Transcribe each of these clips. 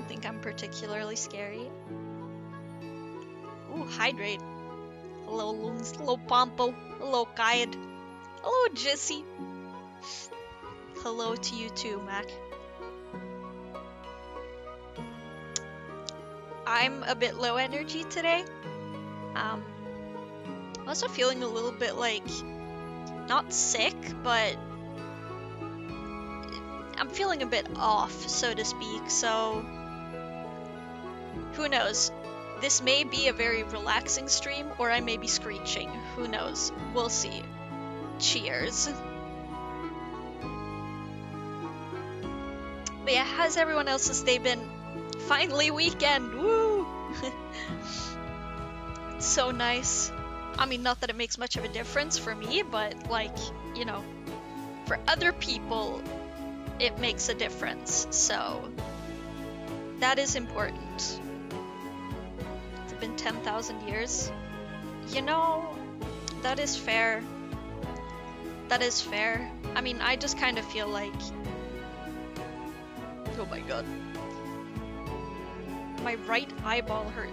don't think I'm particularly scary. Ooh, hydrate. Hello, Loons. Hello, Pompo. Hello, Kaid. Hello, Jesse. Hello to you too, Mac. I'm a bit low energy today. Um, I'm also feeling a little bit like, not sick, but I'm feeling a bit off, so to speak, so who knows? This may be a very relaxing stream, or I may be screeching. Who knows? We'll see. Cheers. But yeah, how's everyone else's day been? Finally weekend! Woo! it's so nice. I mean, not that it makes much of a difference for me, but like, you know, for other people, it makes a difference. So that is important. It's 10,000 years. You know, that is fair. That is fair. I mean, I just kind of feel like. Oh my god. My right eyeball hurt.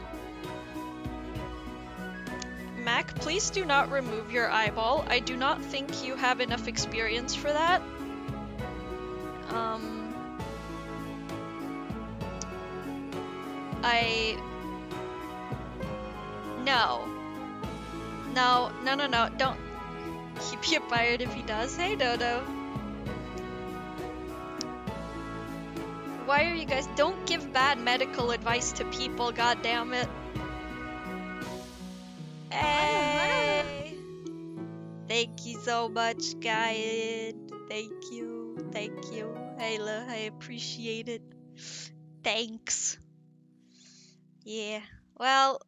Mac, please do not remove your eyeball. I do not think you have enough experience for that. Um, I. No. No, no, no, no. Don't. He'd be fired if he does. Hey, Dodo. Why are you guys? Don't give bad medical advice to people, God damn it. Hey! Thank you so much, guys. Thank you. Thank you. Ayla, I appreciate it. Thanks. Yeah. Well,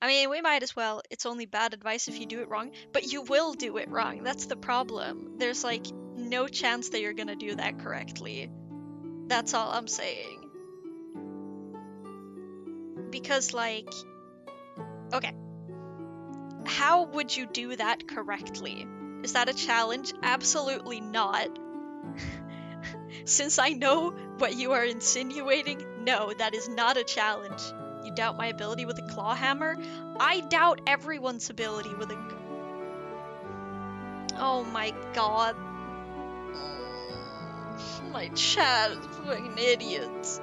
I mean, we might as well. It's only bad advice if you do it wrong, but you will do it wrong. That's the problem. There's like no chance that you're gonna do that correctly. That's all I'm saying. Because, like, okay. How would you do that correctly? Is that a challenge? Absolutely not. Since I know what you are insinuating, no, that is not a challenge. You doubt my ability with a claw hammer? I doubt everyone's ability with a. Oh my god. My chat is fucking idiots.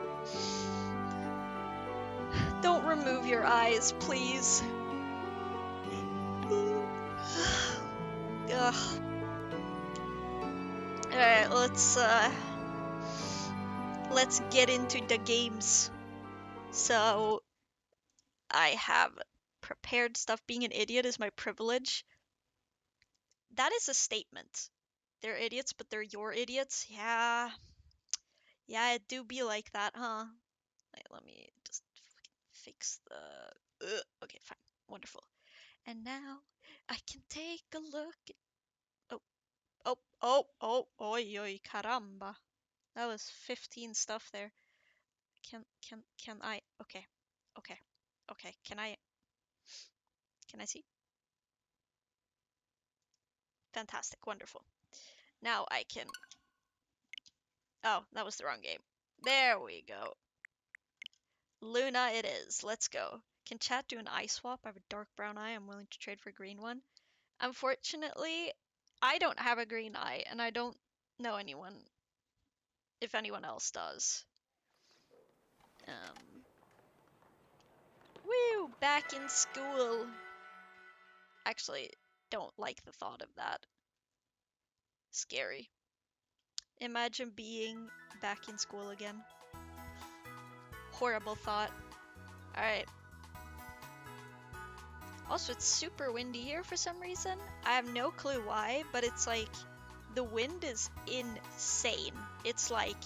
Don't remove your eyes, please. Ugh. Alright, let's uh let's get into the games. So I have prepared stuff. Being an idiot is my privilege. That is a statement. They're idiots, but they're your idiots. Yeah. Yeah, it do be like that, huh? Let me just fix the. Ugh. Okay, fine. Wonderful. And now I can take a look. At... Oh, oh, oh, oh, oi, oi, caramba. That was 15 stuff there. Can, can, can I? Okay, okay, okay. Can I? Can I see? Fantastic, wonderful. Now I can... Oh, that was the wrong game. There we go. Luna it is. Let's go. Can chat do an eye swap? I have a dark brown eye. I'm willing to trade for a green one. Unfortunately, I don't have a green eye, and I don't know anyone, if anyone else does. Um, woo! Back in school! Actually, don't like the thought of that. Scary. Imagine being back in school again. Horrible thought. Alright. Also, it's super windy here for some reason. I have no clue why, but it's like the wind is insane. It's like.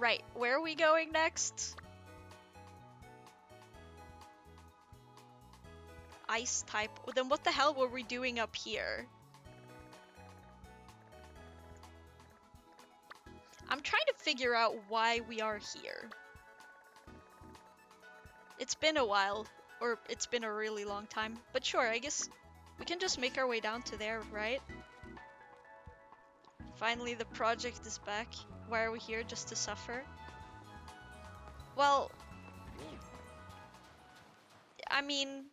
Right, where are we going next? Ice type. Well, then what the hell were we doing up here? I'm trying to figure out why we are here. It's been a while, or it's been a really long time. But sure, I guess we can just make our way down to there, right? Finally, the project is back. Why are we here? Just to suffer? Well, I mean...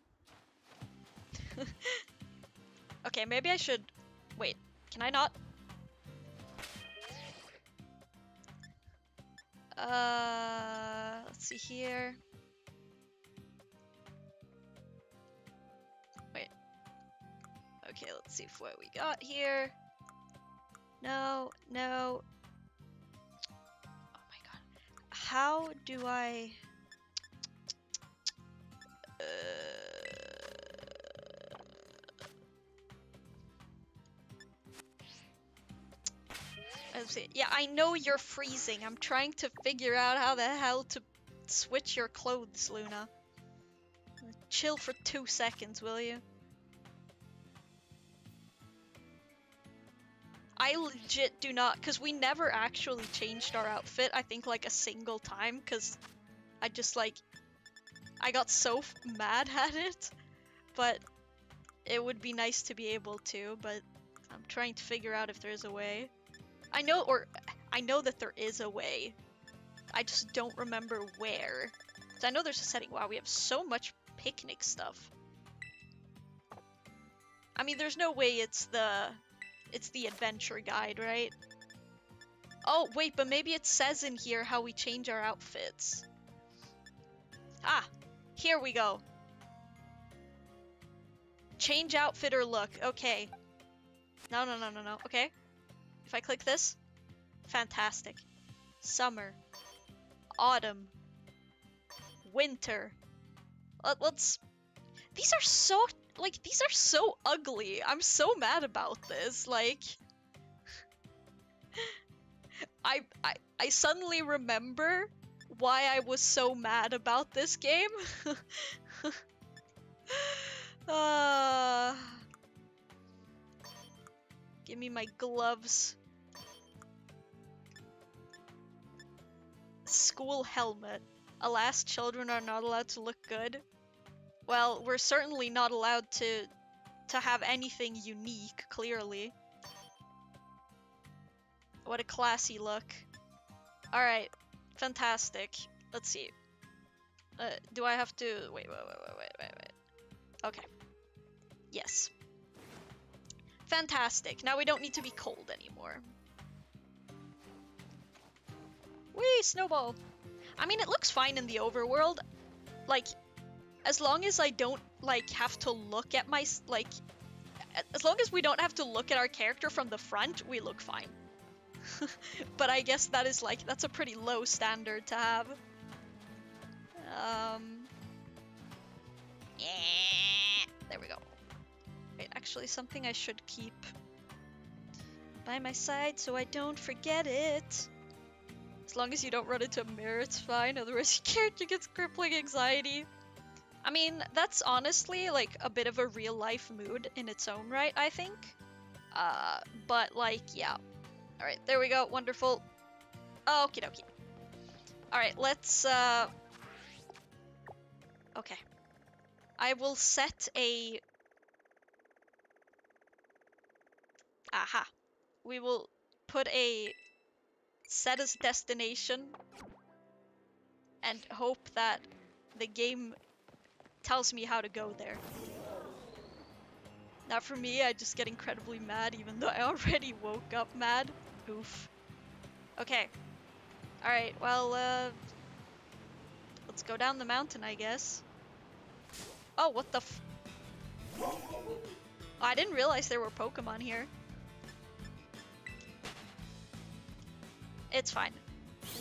okay, maybe I should... Wait, can I not? Uh, let's see here. Wait. Okay, let's see what we got here. No, no. How do I... Uh... Yeah, I know you're freezing. I'm trying to figure out how the hell to switch your clothes, Luna. Chill for two seconds, will you? I legit do not, because we never actually changed our outfit, I think like a single time, because I just like, I got so mad at it, but it would be nice to be able to, but I'm trying to figure out if there's a way. I know, or I know that there is a way. I just don't remember where. I know there's a setting. Wow, we have so much picnic stuff. I mean, there's no way it's the it's the adventure guide, right? Oh, wait, but maybe it says in here how we change our outfits. Ah, here we go. Change outfit or look. Okay. No, no, no, no, no. Okay. If I click this, fantastic. Summer. Autumn. Winter. Let, let's... These are so like these are so ugly. I'm so mad about this. Like I I I suddenly remember why I was so mad about this game. uh, give me my gloves. School helmet. Alas, children are not allowed to look good. Well, we're certainly not allowed to to have anything unique, clearly. What a classy look. Alright, fantastic. Let's see. Uh, do I have to... Wait, wait, wait, wait, wait, wait, wait. Okay. Yes. Fantastic. Now we don't need to be cold anymore. Whee! Snowball! I mean, it looks fine in the overworld. Like, as long as I don't like have to look at my like as long as we don't have to look at our character from the front, we look fine. but I guess that is like that's a pretty low standard to have. Um yeah, there we go. Wait, actually something I should keep by my side so I don't forget it. As long as you don't run into a mirror, it's fine. Otherwise, your character gets crippling anxiety. I mean, that's honestly like a bit of a real life mood in its own right, I think. Uh, but like, yeah. Alright, there we go. Wonderful. Okie dokie. Alright, let's, uh... Okay. I will set a... Aha. We will put a set as destination and hope that the game tells me how to go there. Not for me, I just get incredibly mad even though I already woke up mad. Oof. Okay. Alright, well, uh... Let's go down the mountain, I guess. Oh, what the oh, I didn't realize there were Pokemon here. It's fine.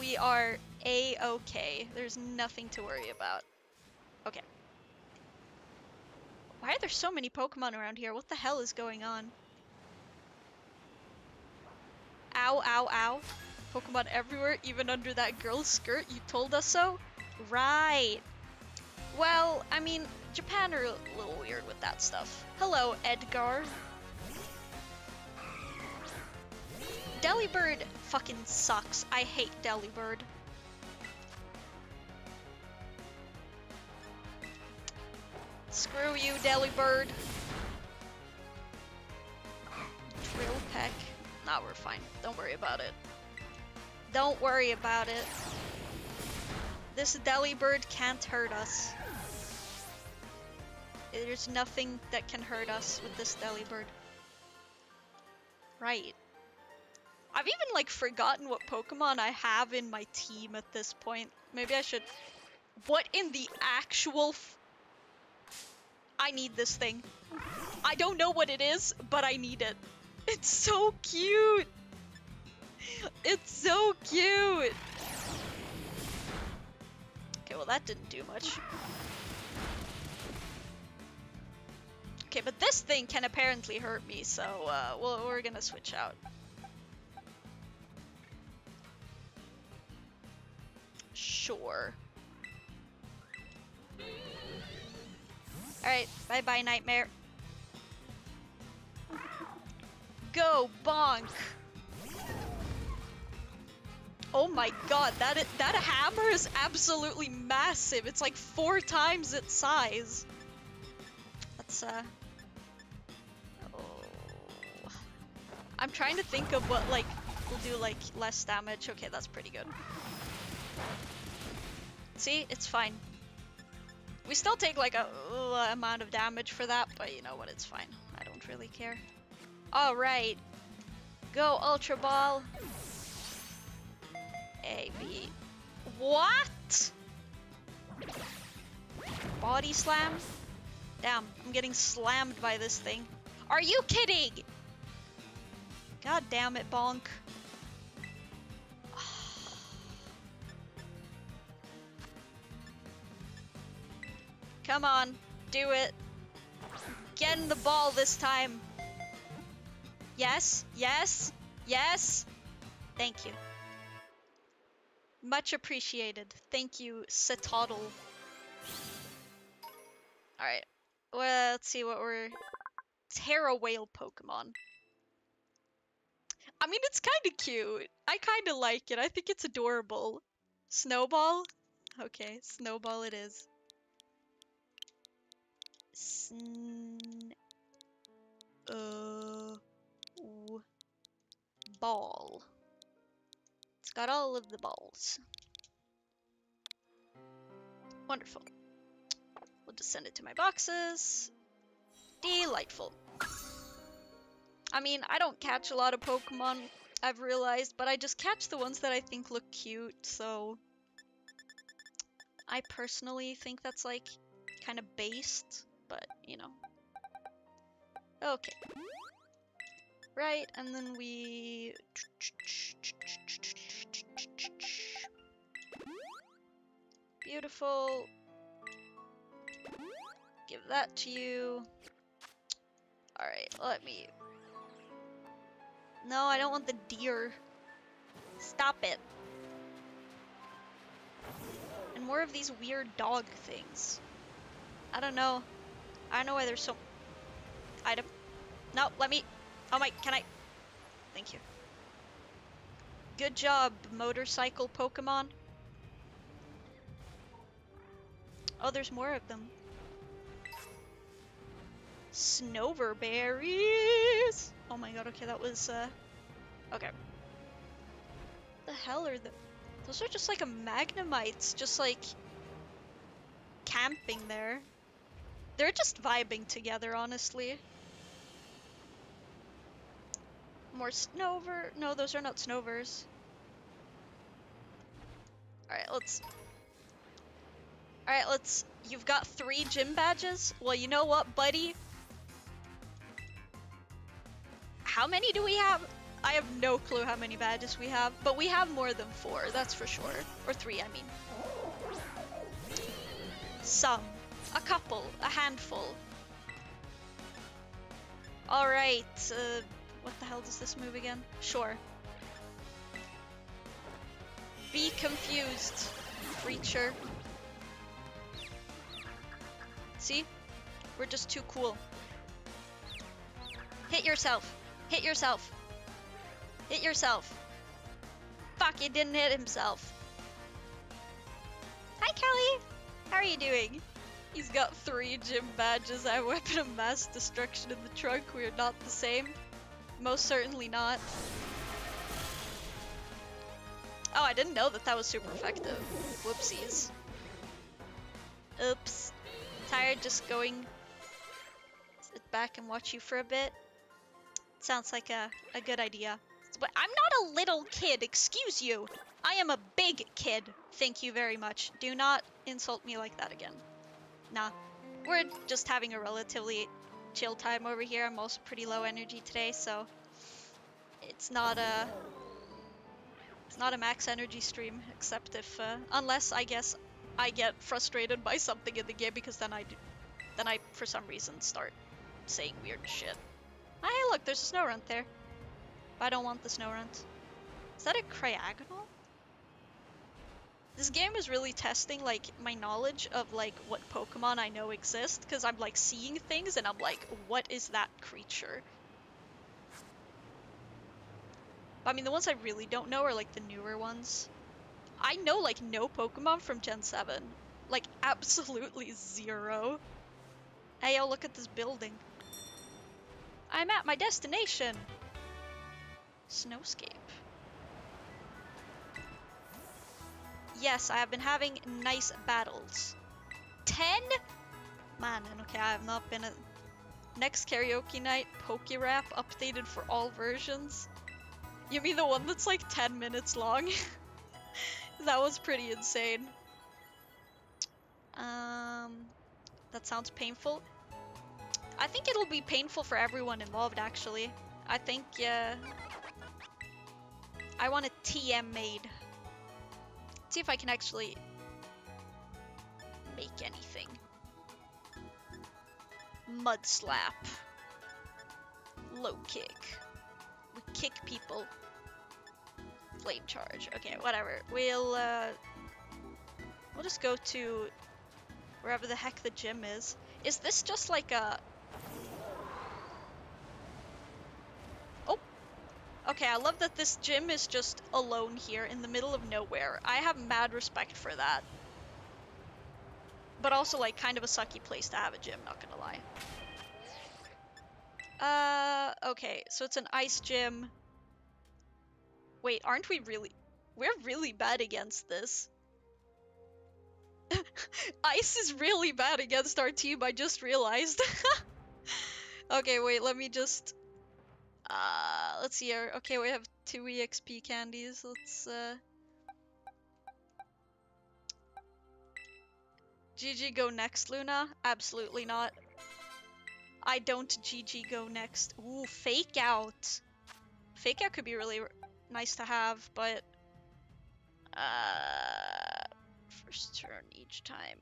We are a-okay. There's nothing to worry about. Okay. Why are there so many Pokemon around here? What the hell is going on? Ow, ow, ow. Pokemon everywhere, even under that girl's skirt. You told us so? Right. Well, I mean, Japan are a little weird with that stuff. Hello, Edgar. Delibird fucking sucks. I hate Delibird. Screw you, Delibird. Drill peck. Nah, we're fine. Don't worry about it. Don't worry about it. This Delibird can't hurt us. There's nothing that can hurt us with this Delibird. Right. I've even like forgotten what Pokemon I have in my team at this point. Maybe I should... What in the actual I need this thing. I don't know what it is, but I need it. It's so cute! It's so cute! Okay, well that didn't do much. Okay, but this thing can apparently hurt me, so uh, we're gonna switch out. Sure. Alright, bye-bye, Nightmare. Go, bonk! Oh my god, that that hammer is absolutely massive. It's like four times its size. Let's uh oh. I'm trying to think of what like will do like less damage. Okay, that's pretty good. See, it's fine. We still take like a uh, amount of damage for that, but you know what, it's fine. I don't really care. Alright. Go Ultra Ball. A, B. What? Body slam? Damn, I'm getting slammed by this thing. Are you kidding? God damn it, Bonk. Come on, do it. Get in the ball this time. Yes, yes, yes. Thank you. Much appreciated. Thank you, Setotl. Alright. Well, let's see what we're... Terra Whale Pokemon. I mean, it's kind of cute. I kind of like it. I think it's adorable. Snowball? Okay, Snowball it is. Ball. It's got all of the balls. Wonderful. We'll just send it to my boxes. Delightful. I mean, I don't catch a lot of Pokemon, I've realized, but I just catch the ones that I think look cute, so... I personally think that's, like, kind of based but you know. Okay. Right, and then we... Beautiful. Give that to you. Alright, let me... No, I don't want the deer. Stop it. And more of these weird dog things. I don't know. I know why there's so... Item. No, let me... Oh my, can I... Thank you. Good job, motorcycle Pokemon. Oh, there's more of them. Snover berries! Oh my god, okay, that was, uh... Okay. the hell are the... Those are just like a Magnemites, just like... Camping there. They're just vibing together, honestly. More Snover. No, those are not Snovers. Alright, let's... Alright, let's... You've got three gym badges? Well, you know what, buddy? How many do we have? I have no clue how many badges we have, but we have more than four, that's for sure. Or three, I mean. Some. A couple, a handful. Alright, uh, what the hell does this move again? Sure. Be confused, creature. See? We're just too cool. Hit yourself. Hit yourself. Hit yourself. Fuck, he didn't hit himself. Hi, Kelly. How are you doing? He's got three gym badges. I have weapon of mass destruction in the trunk. We are not the same. Most certainly not. Oh, I didn't know that that was super effective. Whoopsies. Oops. Tired just going sit back and watch you for a bit. Sounds like a, a good idea. But I'm not a little kid, excuse you. I am a big kid. Thank you very much. Do not insult me like that again. Nah. We're just having a relatively chill time over here. I'm also pretty low energy today, so it's not a it's not a max energy stream, except if uh, unless I guess I get frustrated by something in the game because then I do, then I for some reason start saying weird shit. Hey, look, there's a Snorunt there. I don't want the Snorunt. Is that a Cryogonal? This game is really testing like my knowledge of like what Pokemon I know exist because I'm like seeing things and I'm like, what is that creature? I mean, the ones I really don't know are like the newer ones. I know like no Pokemon from Gen 7. Like absolutely zero. Hey, yo, look at this building. I'm at my destination! Snowscape. Yes, I have been having nice battles. 10? Man, okay, I have not been a... Next karaoke night, Pokerap updated for all versions. You mean the one that's like 10 minutes long? that was pretty insane. Um, that sounds painful. I think it'll be painful for everyone involved, actually. I think, uh, I want a TM made. See if I can actually make anything. Mud slap. Low kick. We kick people. Flame charge. Okay, whatever. We'll, uh, we'll just go to wherever the heck the gym is. Is this just like a Okay, I love that this gym is just alone here in the middle of nowhere. I have mad respect for that. But also, like, kind of a sucky place to have a gym, not gonna lie. Uh, okay, so it's an ice gym. Wait, aren't we really... We're really bad against this. ice is really bad against our team, I just realized. okay, wait, let me just... Uh, let's see here. Okay, we have two EXP candies. Let's, uh... GG go next, Luna? Absolutely not. I don't GG go next. Ooh, fake out. Fake out could be really nice to have, but... Uh, first turn each time.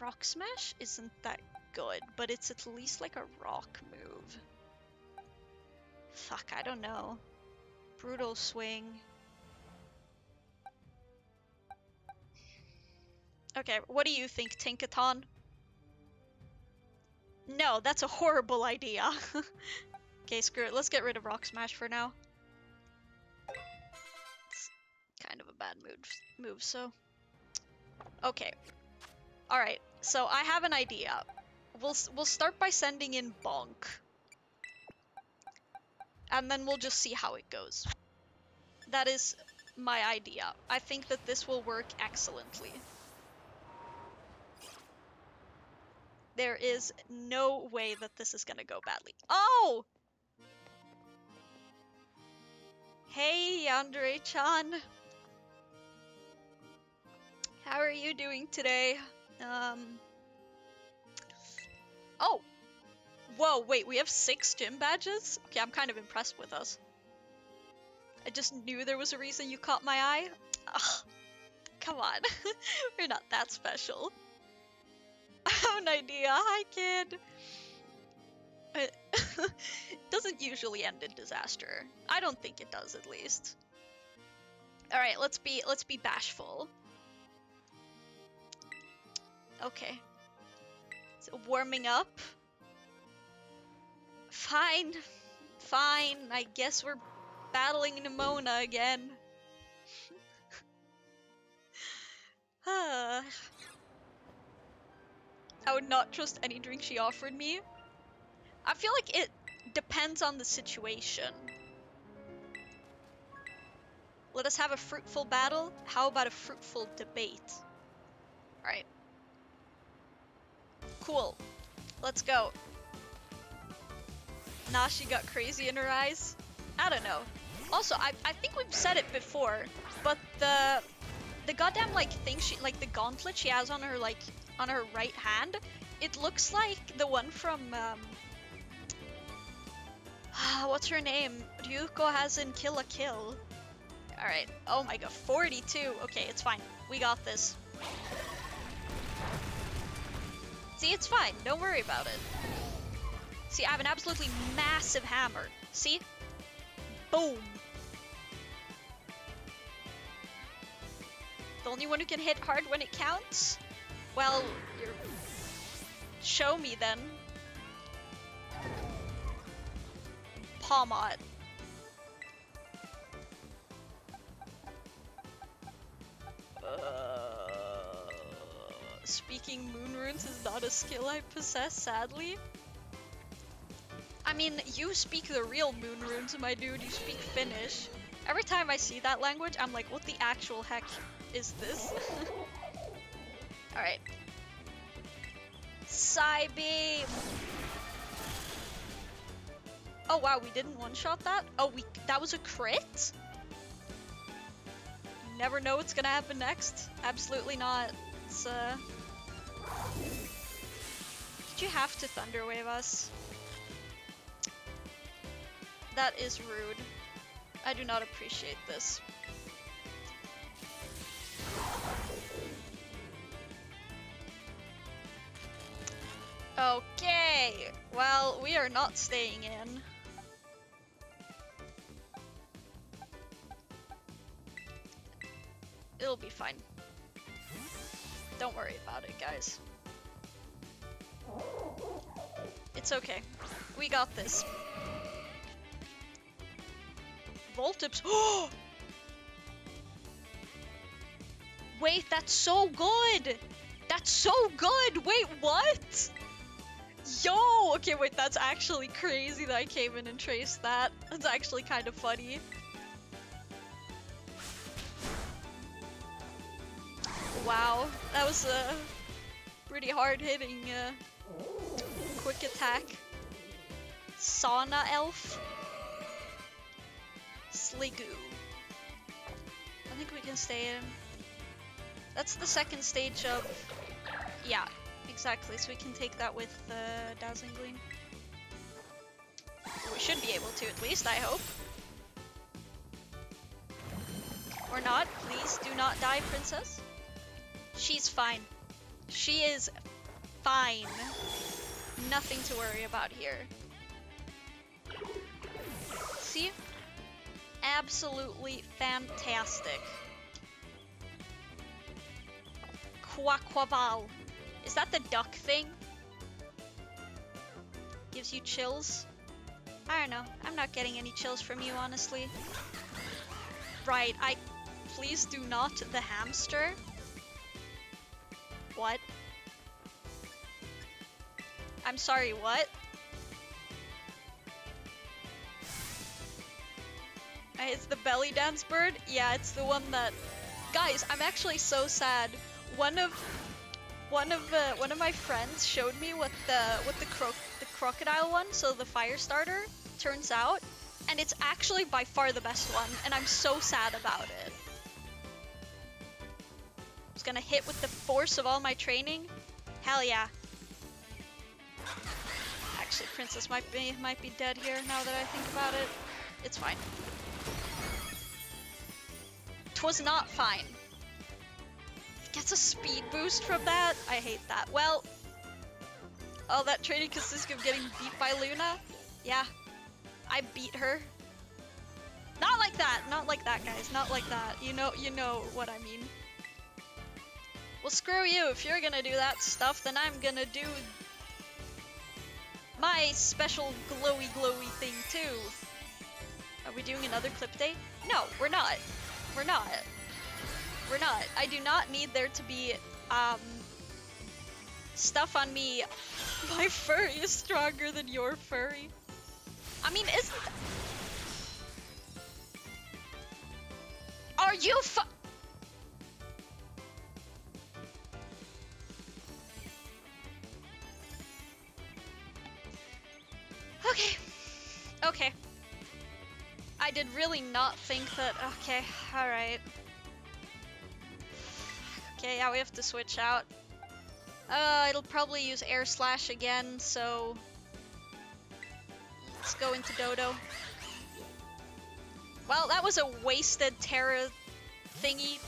Rock Smash isn't that good, but it's at least like a rock move. Fuck, I don't know. Brutal swing. Okay, what do you think, Tinkaton? No, that's a horrible idea. okay, screw it. Let's get rid of Rock Smash for now. It's kind of a bad move, move so... Okay. Alright, so I have an idea we'll we'll start by sending in Bonk. And then we'll just see how it goes. That is my idea. I think that this will work excellently. There is no way that this is gonna go badly. Oh! Hey, Andre-chan. How are you doing today? Um, Oh! Whoa, wait, we have six gym badges? Okay, I'm kind of impressed with us. I just knew there was a reason you caught my eye. Ugh, come on, we're not that special. I have an idea, hi kid! It doesn't usually end in disaster. I don't think it does, at least. Alright, let's be let's be bashful. Okay, warming up. Fine. Fine, I guess we're battling Nemona again. I would not trust any drink she offered me. I feel like it depends on the situation. Let us have a fruitful battle. How about a fruitful debate? Alright. Cool. Let's go. Nashi got crazy in her eyes. I don't know. Also, I, I think we've said it before, but the the goddamn like thing she like the gauntlet she has on her like on her right hand, it looks like the one from um what's her name? Ryuko has in Kill la Kill. Alright. Oh my god, 42. Okay, it's fine. We got this. See, it's fine. Don't worry about it. See, I have an absolutely massive hammer. See? Boom. The only one who can hit hard when it counts? Well, you're... Show me then. Pawmot. Uh, speaking moon runes is not a skill I possess, sadly. I mean, you speak the real moon runes, my dude. You speak Finnish. Every time I see that language, I'm like, what the actual heck is this? Alright. Psybeam! Oh wow, we didn't one-shot that? Oh, we that was a crit? Never know what's gonna happen next. Absolutely not. It's, uh... You have to Thunderwave us? That is rude. I do not appreciate this. Okay, well, we are not staying in. It'll be fine. Don't worry about it, guys. It's okay. We got this. Voltips. Wait, that's so good! That's so good! Wait, what? Yo! Okay, wait, that's actually crazy that I came in and traced that. That's actually kind of funny. Wow, that was a pretty hard hitting uh, quick attack. Sauna Elf. Sliggoo. I think we can stay in. That's the second stage of... Yeah, exactly. So we can take that with the uh, Dazzling Gleam. We should be able to, at least, I hope. Or not. Please do not die, princess. She's fine. She is fine. Nothing to worry about here. See? Absolutely fantastic. Quaquaval. Is that the duck thing? Gives you chills? I don't know. I'm not getting any chills from you, honestly. Right, I... Please do not the hamster. What? I'm sorry, what? It's the belly dance bird? Yeah, it's the one that... Guys, I'm actually so sad. One of one of uh, one of my friends showed me what the what the cro the crocodile one, so the fire starter, turns out, and it's actually by far the best one, and I'm so sad about it. It's gonna hit with the force of all my training. Hell yeah. Actually, Princess might be might be dead here now that I think about it. It's fine. Twas not fine. Gets a speed boost from that? I hate that. Well, all that training consists of getting beat by Luna? Yeah, I beat her. Not like that, not like that, guys, not like that. You know, you know what I mean. Well, screw you. If you're gonna do that stuff, then I'm gonna do my special glowy glowy thing too. Are we doing another clip day? No, we're not. We're not. We're not. I do not need there to be um stuff on me. My furry is stronger than your furry. I mean, isn't Are you fu- Okay. Okay. I did really not think that- okay, alright. Okay, yeah, we have to switch out. Uh, it'll probably use air slash again, so... Let's go into Dodo. Well, that was a wasted Terra thingy.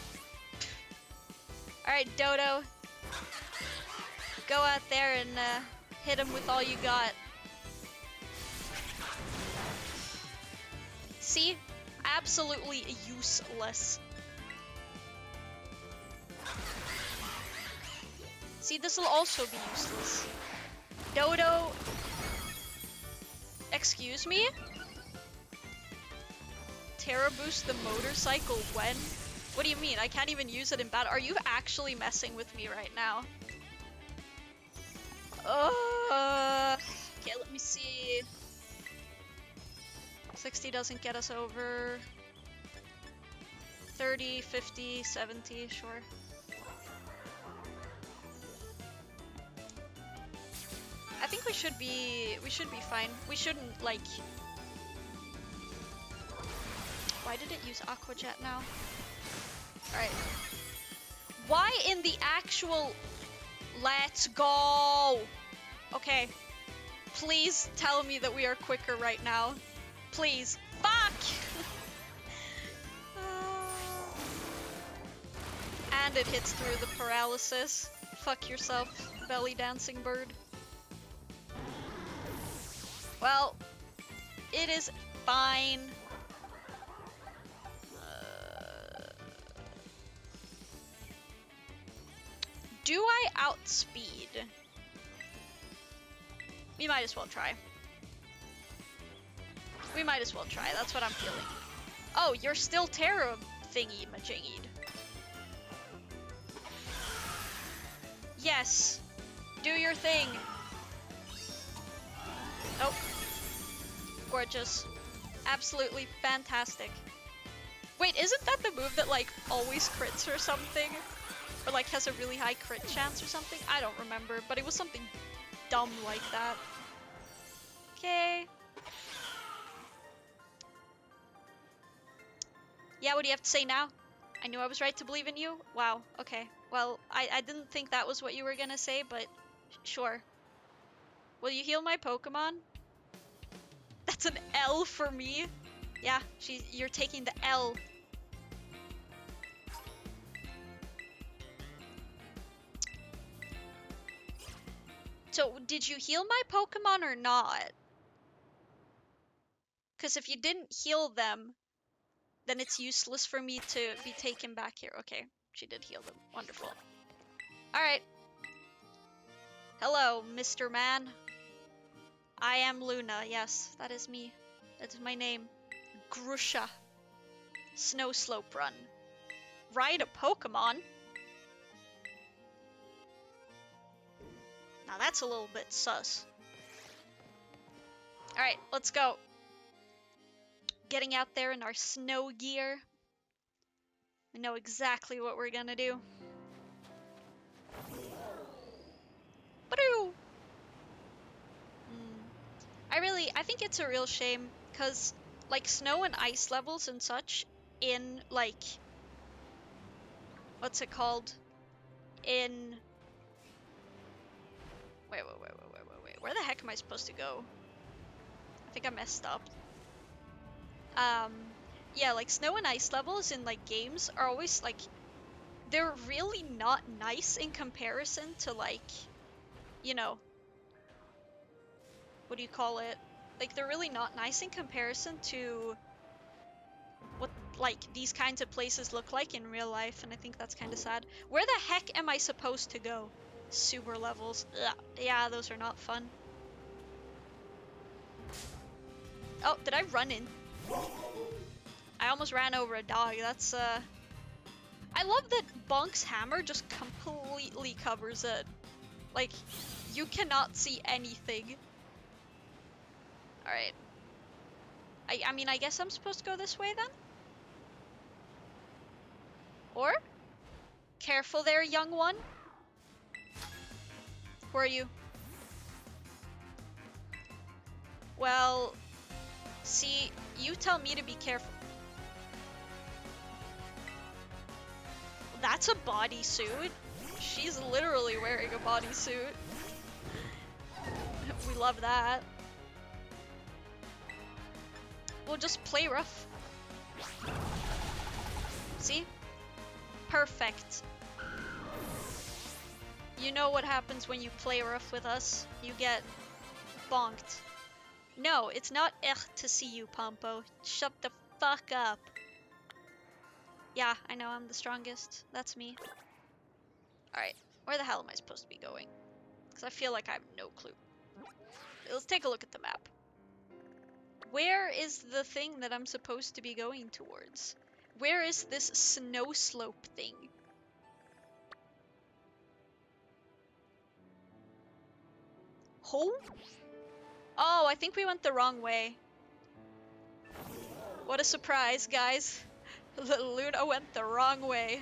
Alright, Dodo. Go out there and uh, hit him with all you got. See? Absolutely useless. See, this will also be useless. Dodo... Excuse me? Terra boost the motorcycle when? What do you mean? I can't even use it in battle. Are you actually messing with me right now? Uh, okay, let me see. 60 doesn't get us over. 30, 50, 70, sure. I think we should be we should be fine. We shouldn't like Why did it use Aqua Jet now? Alright. Why in the actual Let's go! Okay. Please tell me that we are quicker right now. Please. Fuck! and it hits through the paralysis. Fuck yourself, belly dancing bird. Well, it is fine. Uh, do I outspeed? We might as well try. We might as well try, that's what I'm feeling. Oh, you're still Terra thingy majingied. Yes. Do your thing. Oh. Gorgeous. Absolutely fantastic. Wait, isn't that the move that like always crits or something? Or like has a really high crit chance or something? I don't remember, but it was something dumb like that. Okay. Yeah, what do you have to say now? I knew I was right to believe in you? Wow, okay. Well, I, I didn't think that was what you were gonna say, but sure. Will you heal my Pokemon? That's an L for me. Yeah, she, you're taking the L. So, did you heal my Pokemon or not? Because if you didn't heal them, then it's useless for me to be taken back here. Okay, she did heal them. Wonderful. Alright. Hello, Mr. Man. I am Luna. Yes, that is me. That is my name. Grusha. Snow Slope Run. Ride a Pokemon? Now that's a little bit sus. Alright, let's go. Getting out there in our snow gear. We know exactly what we're gonna do. Badoo! Mm. I really, I think it's a real shame because like snow and ice levels and such in like what's it called in wait wait wait wait wait wait wait where the heck am I supposed to go I think I messed up um yeah like snow and ice levels in like games are always like they're really not nice in comparison to like you know what do you call it like they're really not nice in comparison to what like these kinds of places look like in real life and I think that's kind of sad. Where the heck am I supposed to go? Sewer levels. Ugh. Yeah, those are not fun. Oh, did I run in? I almost ran over a dog. That's, uh... I love that Bonk's hammer just completely covers it. Like, you cannot see anything. Alright. I, I mean, I guess I'm supposed to go this way then? Or? Careful there, young one. Who are you? Well, see, you tell me to be careful. That's a bodysuit. She's literally wearing a bodysuit. we love that. We'll just play rough. See? Perfect. You know what happens when you play rough with us. You get bonked. No, it's not eh to see you, Pompo. Shut the fuck up. Yeah, I know I'm the strongest. That's me. Alright, where the hell am I supposed to be going? Because I feel like I have no clue. Let's take a look at the map. Where is the thing that I'm supposed to be going towards? Where is this snow slope thing? Home? Oh, I think we went the wrong way. What a surprise, guys. Luna went the wrong way.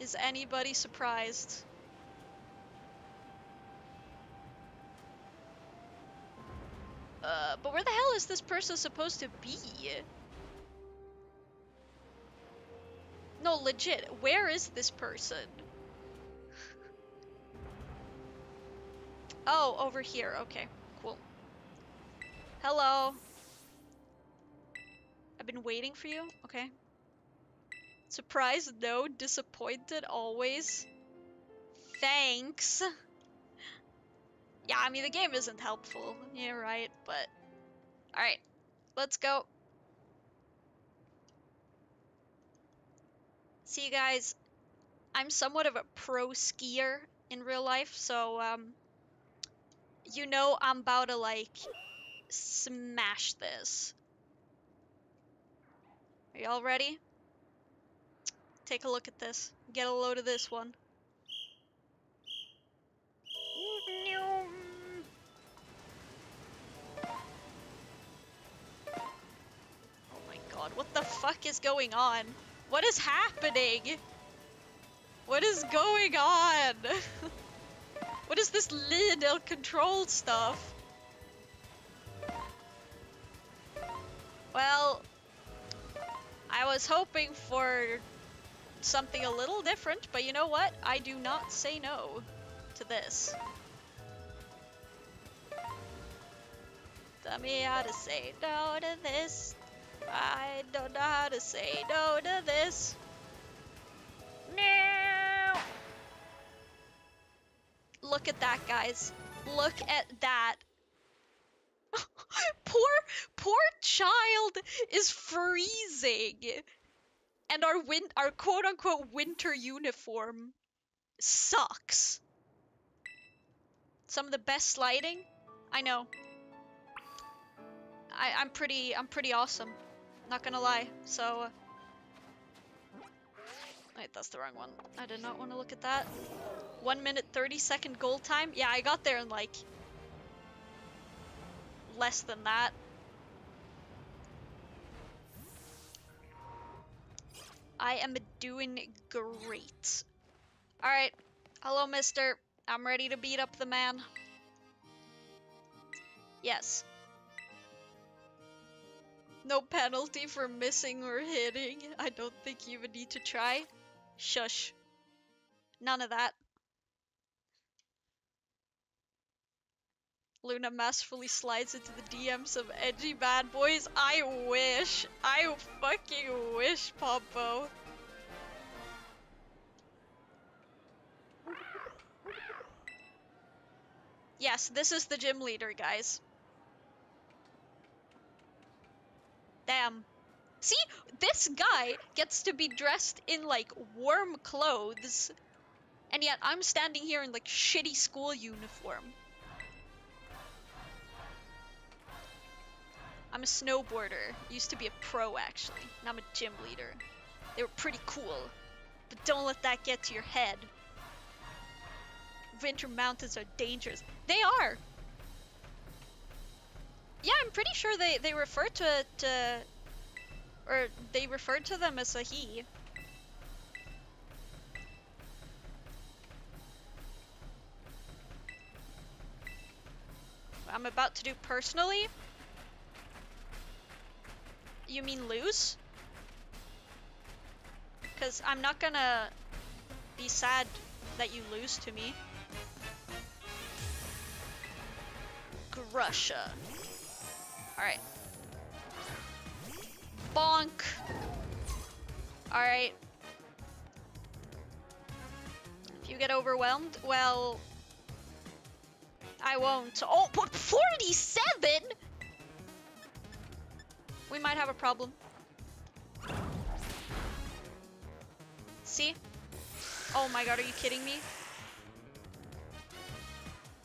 Is anybody surprised? Uh, but where the hell is this person supposed to be? No, legit, where is this person? Oh, over here, okay, cool. Hello. I've been waiting for you, okay. Surprised, no. Disappointed, always. Thanks. Yeah, I mean, the game isn't helpful. Yeah, right, but... Alright, let's go. See, you guys, I'm somewhat of a pro skier in real life, so, um... You know I'm about to, like, smash this. Are y'all ready? Take a look at this. Get a load of this one. Oh my god, what the fuck is going on? What is happening? What is going on? what is this little control stuff? Well, I was hoping for something a little different, but you know what? I do not say no to this. Tell me how to say no to this. I don't know how to say no to this. No! Look at that, guys. Look at that. poor, poor child is freezing and our win our quote unquote winter uniform sucks. Some of the best sliding? I know. I, I'm pretty I'm pretty awesome. Not gonna lie. So uh, Wait, that's the wrong one. I did not want to look at that. One minute, 30 second goal time? Yeah, I got there in like less than that. I am doing great. Alright. Hello, mister. I'm ready to beat up the man. Yes. No penalty for missing or hitting. I don't think you even need to try. Shush. None of that. Luna masterfully slides into the DMs of edgy bad boys. I wish. I fucking wish, Pompo. Yes, this is the gym leader, guys. Damn. See, this guy gets to be dressed in like warm clothes, and yet I'm standing here in like shitty school uniform. I'm a snowboarder. Used to be a pro actually. And I'm a gym leader. They were pretty cool. But don't let that get to your head. Winter mountains are dangerous. They are! Yeah, I'm pretty sure they, they refer to, to... Or they referred to them as a he. I'm about to do personally? You mean lose? Because I'm not gonna be sad that you lose to me. Grusha. Alright. Bonk! Alright. If you get overwhelmed, well... I won't. Oh, but 47?! We might have a problem. See? Oh my god, are you kidding me?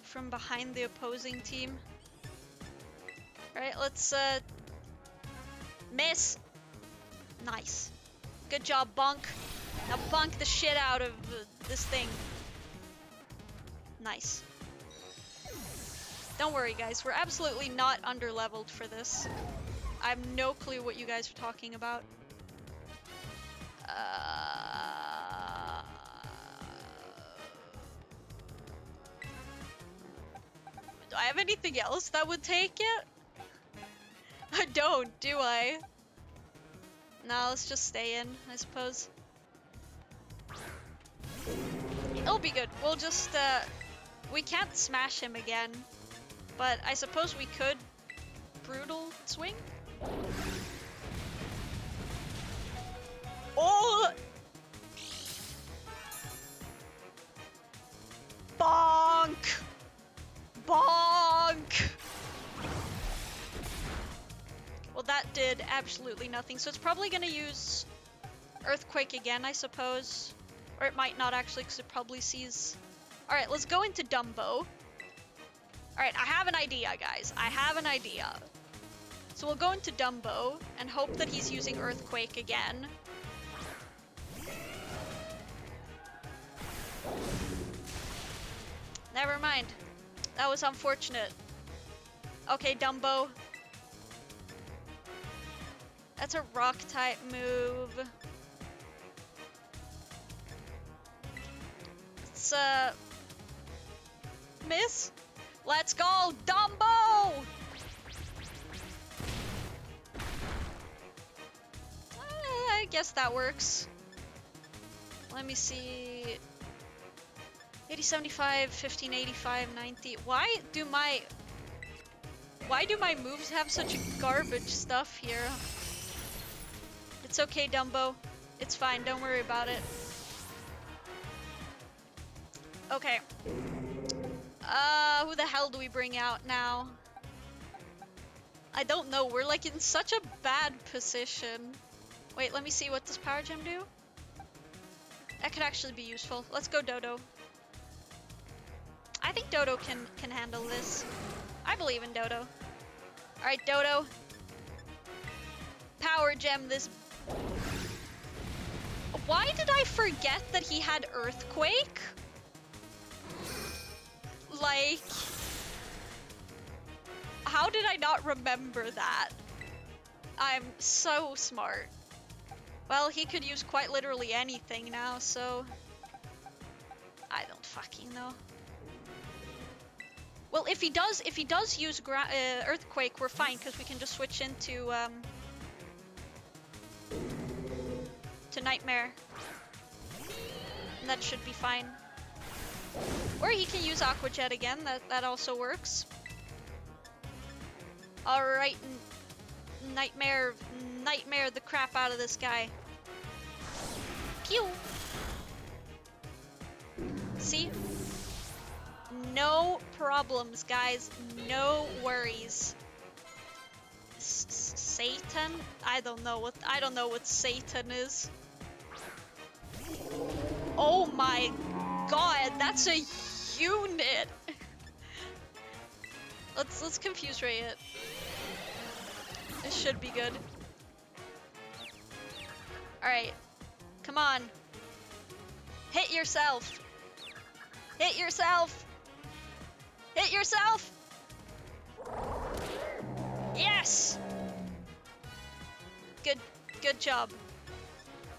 From behind the opposing team. Alright, let's, uh... Miss! Nice. Good job, Bunk. Now bunk the shit out of uh, this thing. Nice. Don't worry, guys. We're absolutely not under-leveled for this. I have no clue what you guys are talking about. Uh... Do I have anything else that would take it? I don't, do I? No, let's just stay in, I suppose. It'll be good. We'll just, uh... We can't smash him again. But I suppose we could brutal swing? Oh! Bonk! Bonk! Well, that did absolutely nothing, so it's probably gonna use Earthquake again, I suppose. Or it might not actually, because it probably sees... Alright, let's go into Dumbo. Alright, I have an idea, guys. I have an idea. So we'll go into Dumbo and hope that he's using Earthquake again. Never mind. That was unfortunate. Okay, Dumbo. That's a rock type move. It's uh miss. Let's go, Dumbo! Guess that works. Let me see. 80, 75, 15, 85, 90. Why do my... Why do my moves have such garbage stuff here? It's okay, Dumbo. It's fine, don't worry about it. Okay. Uh, who the hell do we bring out now? I don't know, we're like in such a bad position. Wait, let me see what does Power Gem do? That could actually be useful. Let's go Dodo. I think Dodo can, can handle this. I believe in Dodo. Alright, Dodo. Power Gem this... Why did I forget that he had Earthquake? Like... How did I not remember that? I'm so smart. Well, he could use quite literally anything now, so... I don't fucking know. Well, if he does, if he does use uh, Earthquake, we're fine, because we can just switch into, um... To Nightmare. And that should be fine. Or he can use Aqua Jet again, that, that also works. Alright, Nightmare, Nightmare the crap out of this guy. Pew! See? No problems, guys. No worries. Satan? I don't know what I don't know what Satan is. Oh my god, that's a unit. let's let's confuse Ray it. It should be good. Alright. Come on. Hit yourself. Hit yourself. Hit yourself. Yes. Good good job.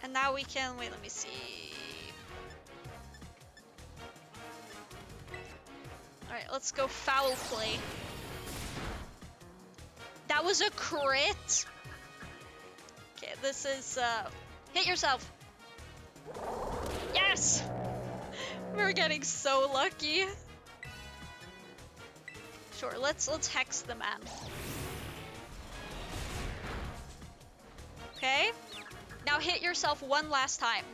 And now we can wait, let me see. Alright, let's go foul play. That was a crit. Okay, this is uh hit yourself. Yes! We're getting so lucky. Sure, let's let's hex the man. Okay. Now hit yourself one last time.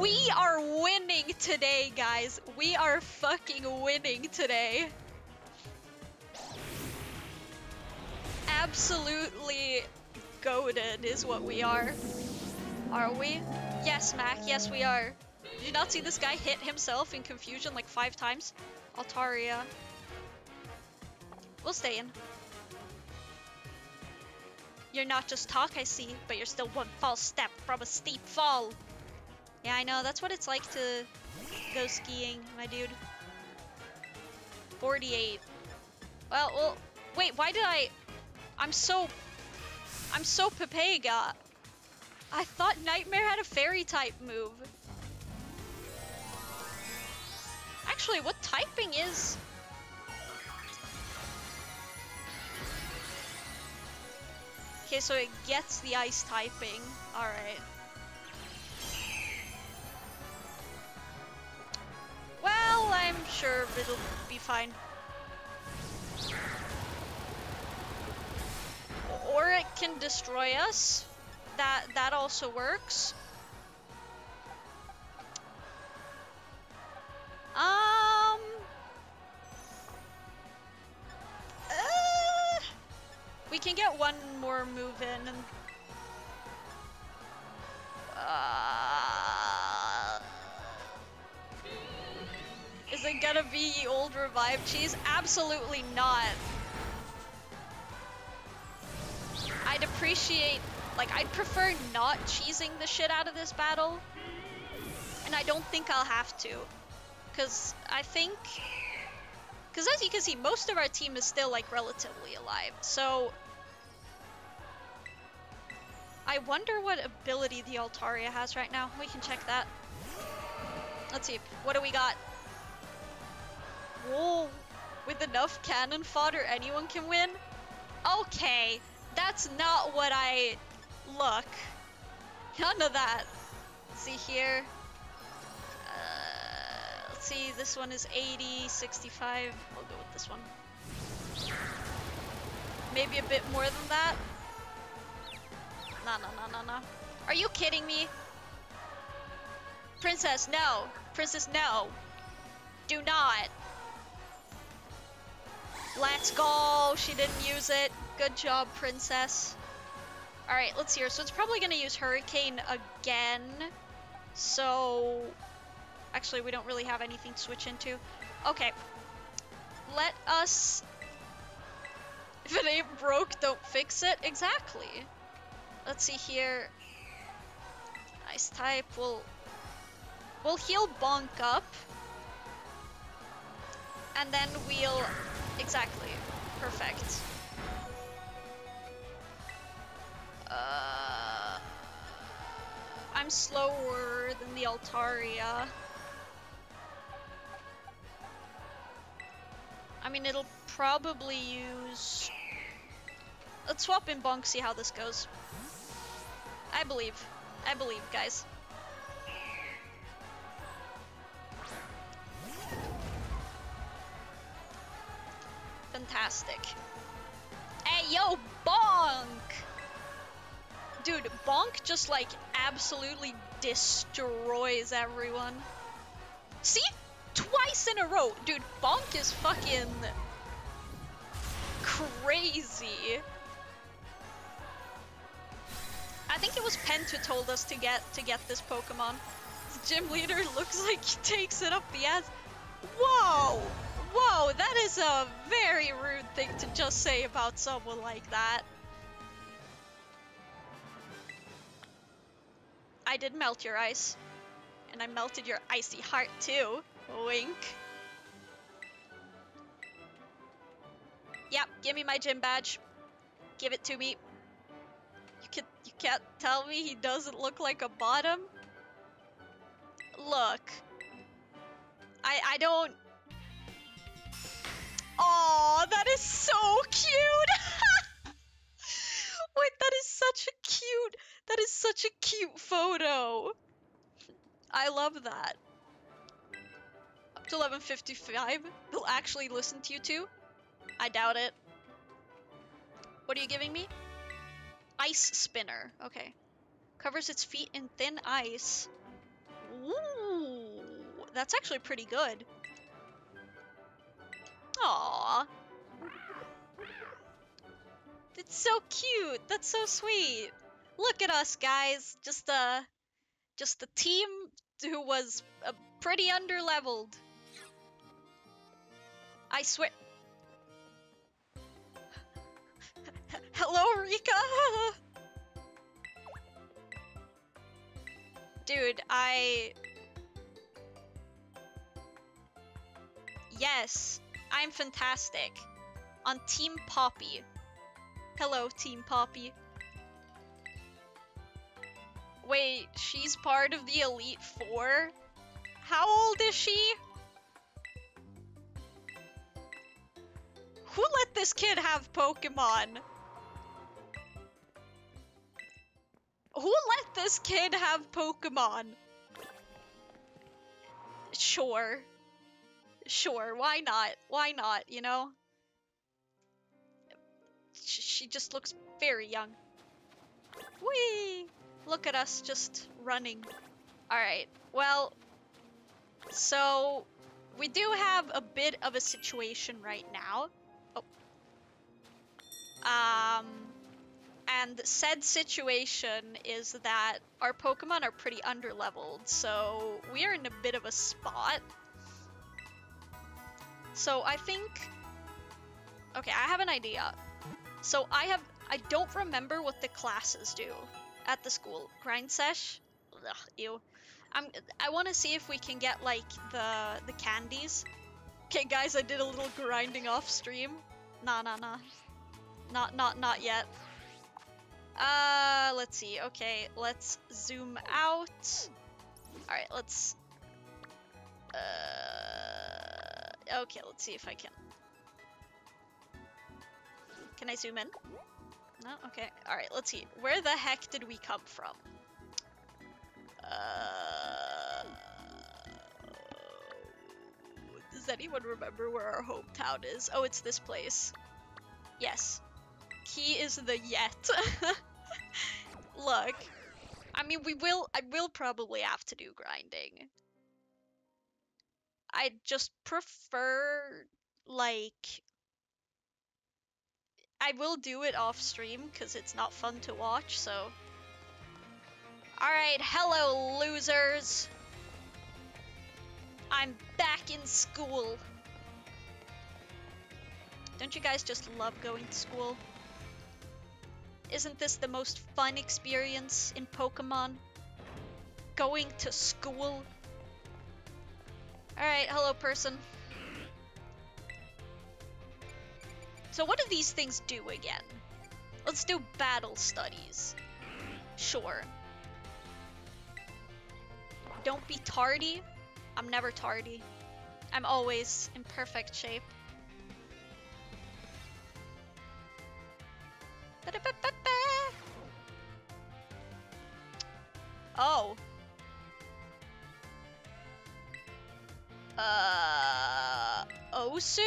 We are winning today, guys. We are fucking winning today. Absolutely goaded is what we are. Are we? Yes, Mac, yes we are. Did you not see this guy hit himself in confusion like five times? Altaria. We'll stay in. You're not just talk, I see, but you're still one false step from a steep fall. Yeah, I know. That's what it's like to go skiing, my dude. 48. Well, well, wait, why did I... I'm so... I'm so Pepega. I thought Nightmare had a fairy type move. Actually, what typing is... Okay, so it gets the ice typing. Alright. Well, I'm sure it'll be fine. Or it can destroy us. That that also works. Um uh, we can get one more move in and uh, is it gonna be old revived cheese? Absolutely not. I'd appreciate, like, I'd prefer not cheesing the shit out of this battle. And I don't think I'll have to. Because I think... Because as you can see, most of our team is still, like, relatively alive. So... I wonder what ability the Altaria has right now. We can check that. Let's see. What do we got? Whoa. With enough cannon fodder, anyone can win? Okay. That's not what I look. None of that. Let's see here. Uh, let's see, this one is 80, 65. I'll go with this one. Maybe a bit more than that. No, no, no, no, no. Are you kidding me? Princess, no. Princess, no. Do not. Let's go. She didn't use it. Good job, princess. Alright, let's see her. So it's probably going to use Hurricane again. So... Actually, we don't really have anything to switch into. Okay. Let us... If it ain't broke, don't fix it. Exactly. Let's see here. Nice type. We'll... We'll heal Bonk up. And then we'll... Exactly. Perfect. Uh, I'm slower than the Altaria. I mean, it'll probably use... Let's swap in Bonk, see how this goes. I believe. I believe, guys. Fantastic. Hey, yo, Bonk! Dude, Bonk just, like, absolutely destroys everyone. See? Twice in a row! Dude, Bonk is fucking... crazy. I think it was Pent who told us to get to get this Pokemon. The gym leader looks like he takes it up the ass. Whoa! Whoa, that is a very rude thing to just say about someone like that. I did melt your ice. And I melted your icy heart too. Wink. Yep, give me my gym badge. Give it to me. You can you can't tell me he doesn't look like a bottom? Look. I I don't Oh, that is so cute! Wait, that is such a cute, that is such a cute photo. I love that. Up to 11.55? They'll actually listen to you too? I doubt it. What are you giving me? Ice spinner. Okay. Covers its feet in thin ice. Ooh, that's actually pretty good. Aww. It's so cute. That's so sweet. Look at us, guys. Just a, just a team who was uh, pretty underleveled. I swear. Hello, Rika. Dude, I. Yes, I'm fantastic. On Team Poppy. Hello, Team Poppy. Wait, she's part of the Elite Four? How old is she? Who let this kid have Pokemon? Who let this kid have Pokemon? Sure. Sure, why not? Why not, you know? She just looks very young. Whee! Look at us just running. Alright, well, so we do have a bit of a situation right now. Oh. Um, and said situation is that our Pokemon are pretty underleveled, so we are in a bit of a spot. So I think... Okay, I have an idea. So I have... I don't remember what the classes do at the school. Grind sesh? Ugh, ew. I'm, I want to see if we can get, like, the, the candies. Okay, guys, I did a little grinding off stream. Nah, nah, nah. Not, not, not yet. Uh, let's see. Okay, let's zoom out. Alright, let's... Uh... Okay, let's see if I can. Can I zoom in? No? Okay. Alright, let's see. Where the heck did we come from? Uh, does anyone remember where our hometown is? Oh, it's this place. Yes. Key is the yet. Look. I mean, we will- I will probably have to do grinding. I just prefer like I will do it off stream because it's not fun to watch, so. Alright, hello losers! I'm back in school. Don't you guys just love going to school? Isn't this the most fun experience in Pokemon? Going to school? Alright, hello person. So what do these things do again? Let's do battle studies. Sure. Don't be tardy. I'm never tardy. I'm always in perfect shape. Oh. Uh, Osu?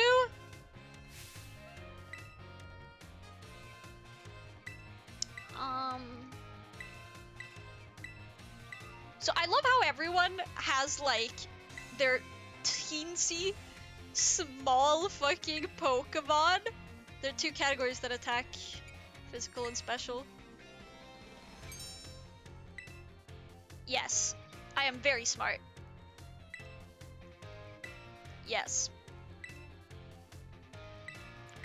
Um. So I love how everyone has like their teensy small fucking Pokemon. There are two categories that attack physical and special. Yes, I am very smart. Yes.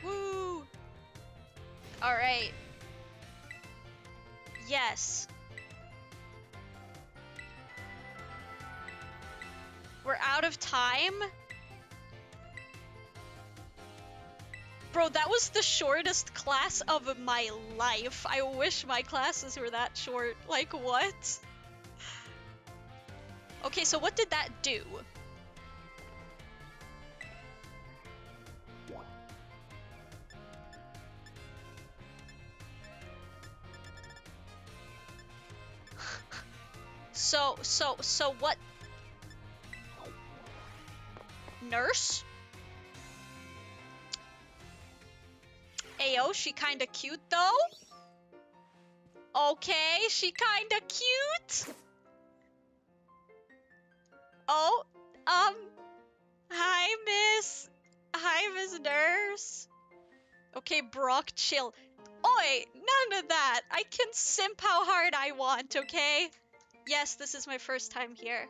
Woo! Alright. Yes. We're out of time? Bro, that was the shortest class of my life. I wish my classes were that short. Like, what? Okay, so what did that do? So, so, what? Nurse? Ayo, she kinda cute though? Okay, she kinda cute? Oh, um, hi, Miss. Hi, Miss Nurse. Okay, Brock, chill. Oi, none of that. I can simp how hard I want, okay? Yes, this is my first time here.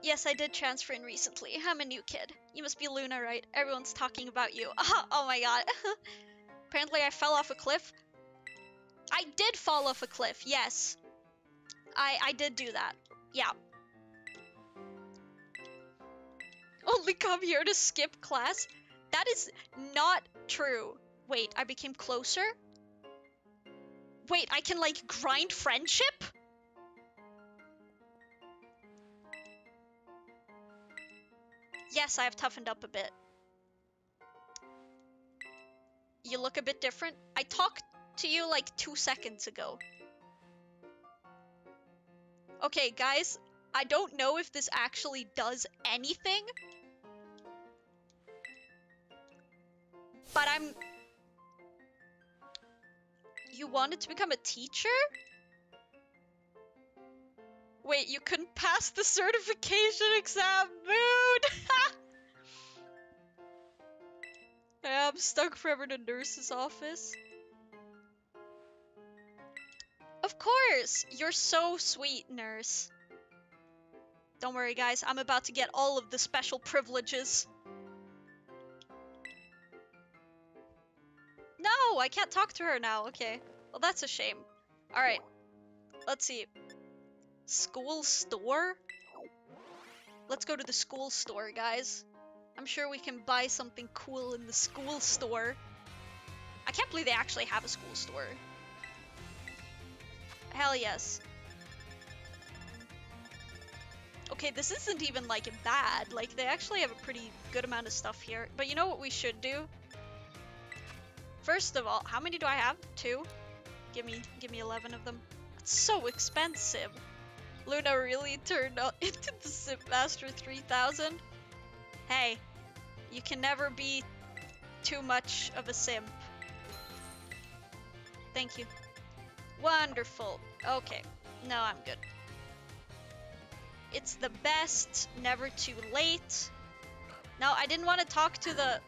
Yes, I did transfer in recently. I'm a new kid. You must be Luna, right? Everyone's talking about you. oh my god. Apparently I fell off a cliff. I did fall off a cliff, yes. I, I did do that. Yeah. Only come here to skip class? That is not true. Wait, I became closer? Wait, I can like grind friendship? Yes, I have toughened up a bit. You look a bit different. I talked to you like two seconds ago. Okay, guys, I don't know if this actually does anything. But I'm... You wanted to become a teacher? Wait, you couldn't pass the certification exam, mood! I'm stuck forever in a nurse's office. Of course! You're so sweet, nurse. Don't worry, guys. I'm about to get all of the special privileges. No, I can't talk to her now. Okay. Well, that's a shame. Alright. Let's see. School store? Let's go to the school store, guys. I'm sure we can buy something cool in the school store. I can't believe they actually have a school store. Hell yes. Okay, this isn't even, like, bad. Like, they actually have a pretty good amount of stuff here. But you know what we should do? First of all, how many do I have? Two? Give me, give me 11 of them. That's so expensive. Luna really turned out into the Master 3000? Hey, you can never be too much of a simp. Thank you. Wonderful. Okay. No, I'm good. It's the best, never too late. No, I didn't want to talk to the...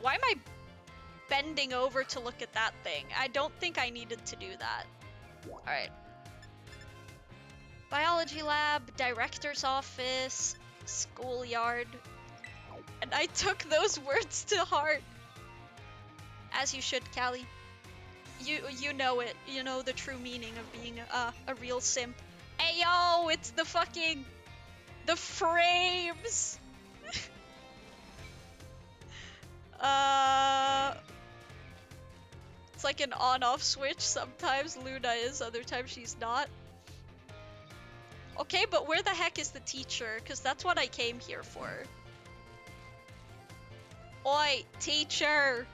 Why am I bending over to look at that thing? I don't think I needed to do that. Alright. Biology lab, director's office, schoolyard. And I took those words to heart. As you should, Callie. You you know it. You know the true meaning of being a, a real simp. Hey yo, it's the fucking... The frames! Uh... It's like an on-off switch. Sometimes Luna is, other times she's not. Okay, but where the heck is the teacher? Because that's what I came here for. Oi, teacher!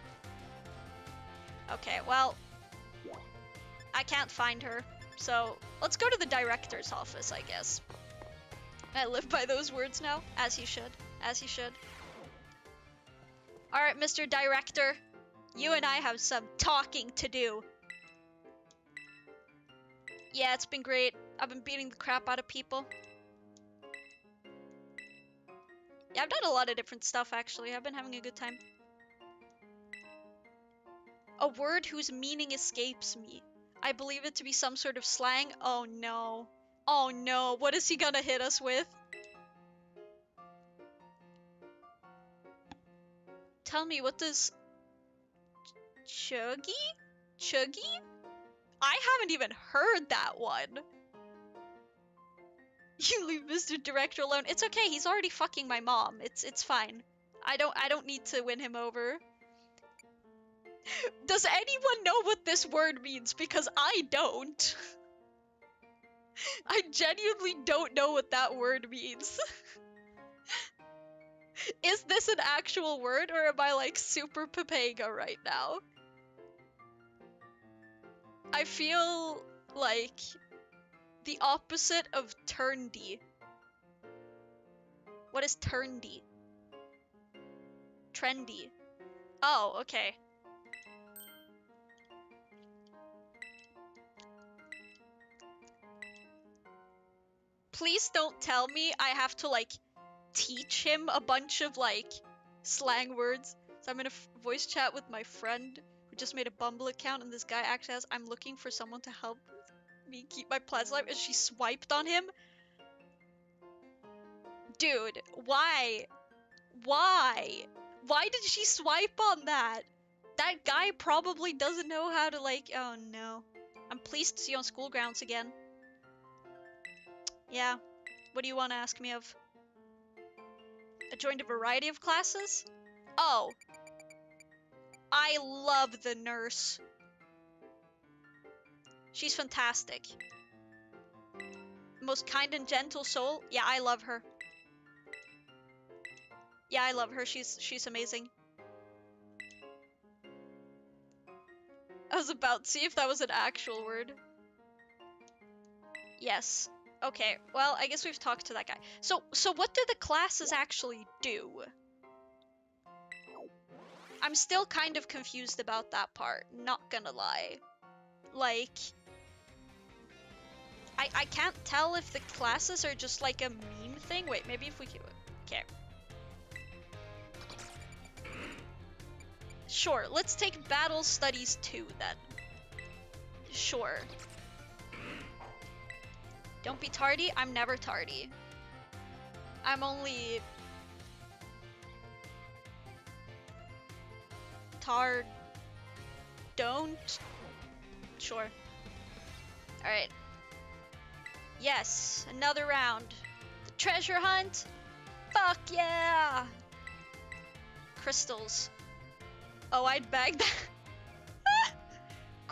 Okay, well, I can't find her. So let's go to the director's office, I guess. I live by those words now, as you should, as you should. Alright, Mr. Director, you and I have some talking to do. Yeah, it's been great. I've been beating the crap out of people. Yeah, I've done a lot of different stuff, actually. I've been having a good time. A word whose meaning escapes me. I believe it to be some sort of slang. Oh no. Oh no, what is he gonna hit us with? Tell me what does Chuggy? Chuggy? I haven't even heard that one. You leave Mr. Director alone. It's okay. He's already fucking my mom. It's it's fine. I don't I don't need to win him over. Does anyone know what this word means? Because I don't. I genuinely don't know what that word means. Is this an actual word or am I like super Pepega right now? I feel like the opposite of turndy. What is turndy? Trendy. Oh, okay. Please don't tell me I have to like teach him a bunch of like slang words. So I'm in a voice chat with my friend who just made a Bumble account and this guy actually has I'm looking for someone to help me keep my plans alive and she swiped on him. Dude, why? Why? Why did she swipe on that? That guy probably doesn't know how to like, oh no. I'm pleased to see you on school grounds again. Yeah. What do you want to ask me of? I joined a variety of classes? Oh. I love the nurse. She's fantastic. Most kind and gentle soul. Yeah, I love her. Yeah, I love her. She's she's amazing. I was about to see if that was an actual word. Yes. Okay, well, I guess we've talked to that guy. So, so what do the classes actually do? I'm still kind of confused about that part, not gonna lie. Like, I, I can't tell if the classes are just like a meme thing. Wait, maybe if we can... Okay. Sure, let's take Battle Studies 2 then. Sure. Don't be tardy. I'm never tardy. I'm only... Tard... Don't? Sure. Alright. Yes, another round. The treasure hunt? Fuck yeah! Crystals. Oh, I'd bag that.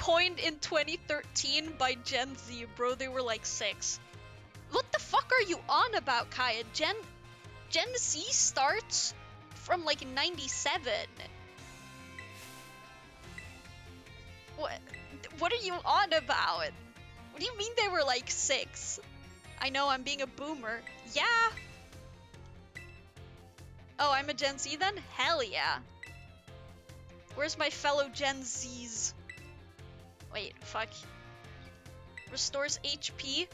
Coined in 2013 by Gen Z, bro. They were like six. What the fuck are you on about, Kaya? Gen Gen Z starts from like 97. What? What are you on about? What do you mean they were like six? I know I'm being a boomer. Yeah. Oh, I'm a Gen Z then? Hell yeah. Where's my fellow Gen Zs? Wait, fuck. Restores HP.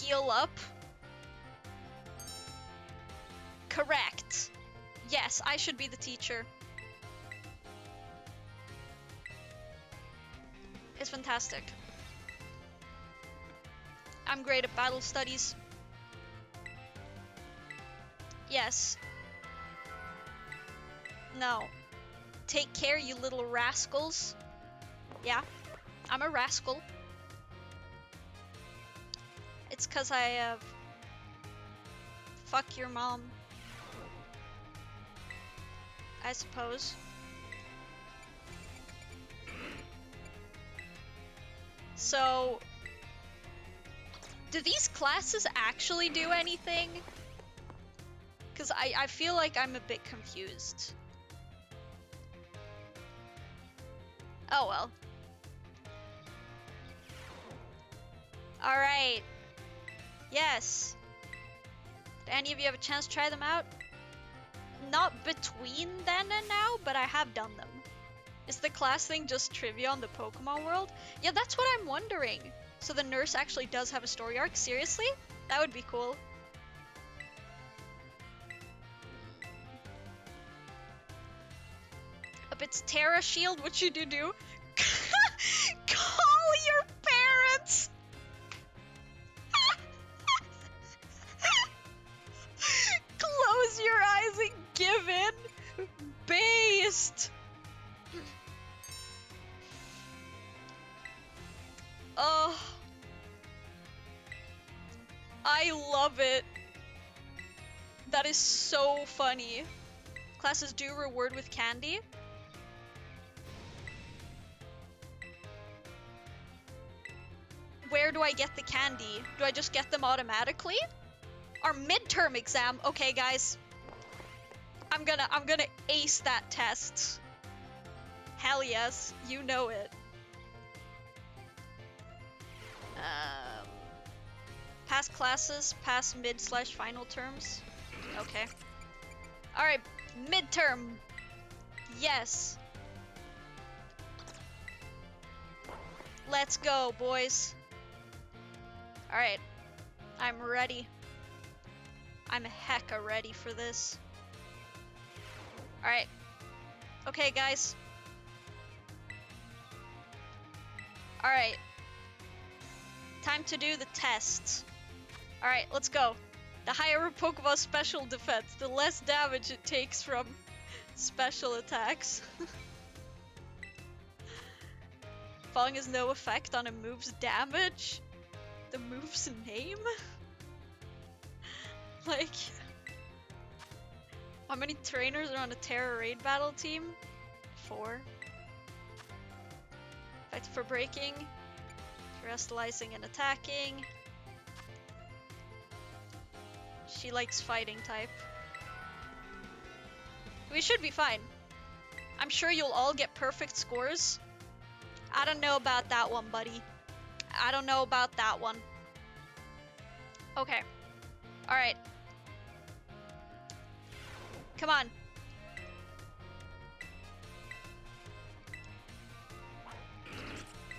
Heal up. Correct. Yes, I should be the teacher. It's fantastic. I'm great at battle studies. Yes. No. Take care, you little rascals. Yeah, I'm a rascal. It's cause I, uh... Fuck your mom. I suppose. So... Do these classes actually do anything? Because I, I feel like I'm a bit confused. Oh well. Alright. Yes. Do any of you have a chance to try them out? Not between then and now, but I have done them. Is the class thing just trivia on the Pokemon world? Yeah, that's what I'm wondering. So the nurse actually does have a story arc? Seriously? That would be cool. up its Tera shield, what should you do? Call your parents! Close your eyes and give in! Based! Oh. I love it. That is so funny. Classes do reward with candy. Where do I get the candy? Do I just get them automatically? Our midterm exam. Okay, guys. I'm gonna I'm gonna ace that test. Hell yes, you know it. Um, past classes, past mid slash final terms. Okay. Alright, midterm. Yes. Let's go, boys. Alright. I'm ready. I'm hecka ready for this. Alright. Okay, guys. Alright. Time to do the tests. Alright, let's go. The higher a Pokemon's special defense, the less damage it takes from special attacks. Falling has no effect on a move's damage? The move's name? like... How many trainers are on a Tera Raid battle team? Four. Effect for breaking, Terastallizing and attacking. She likes fighting type. We should be fine. I'm sure you'll all get perfect scores. I don't know about that one, buddy. I don't know about that one. Okay. Alright. Come on.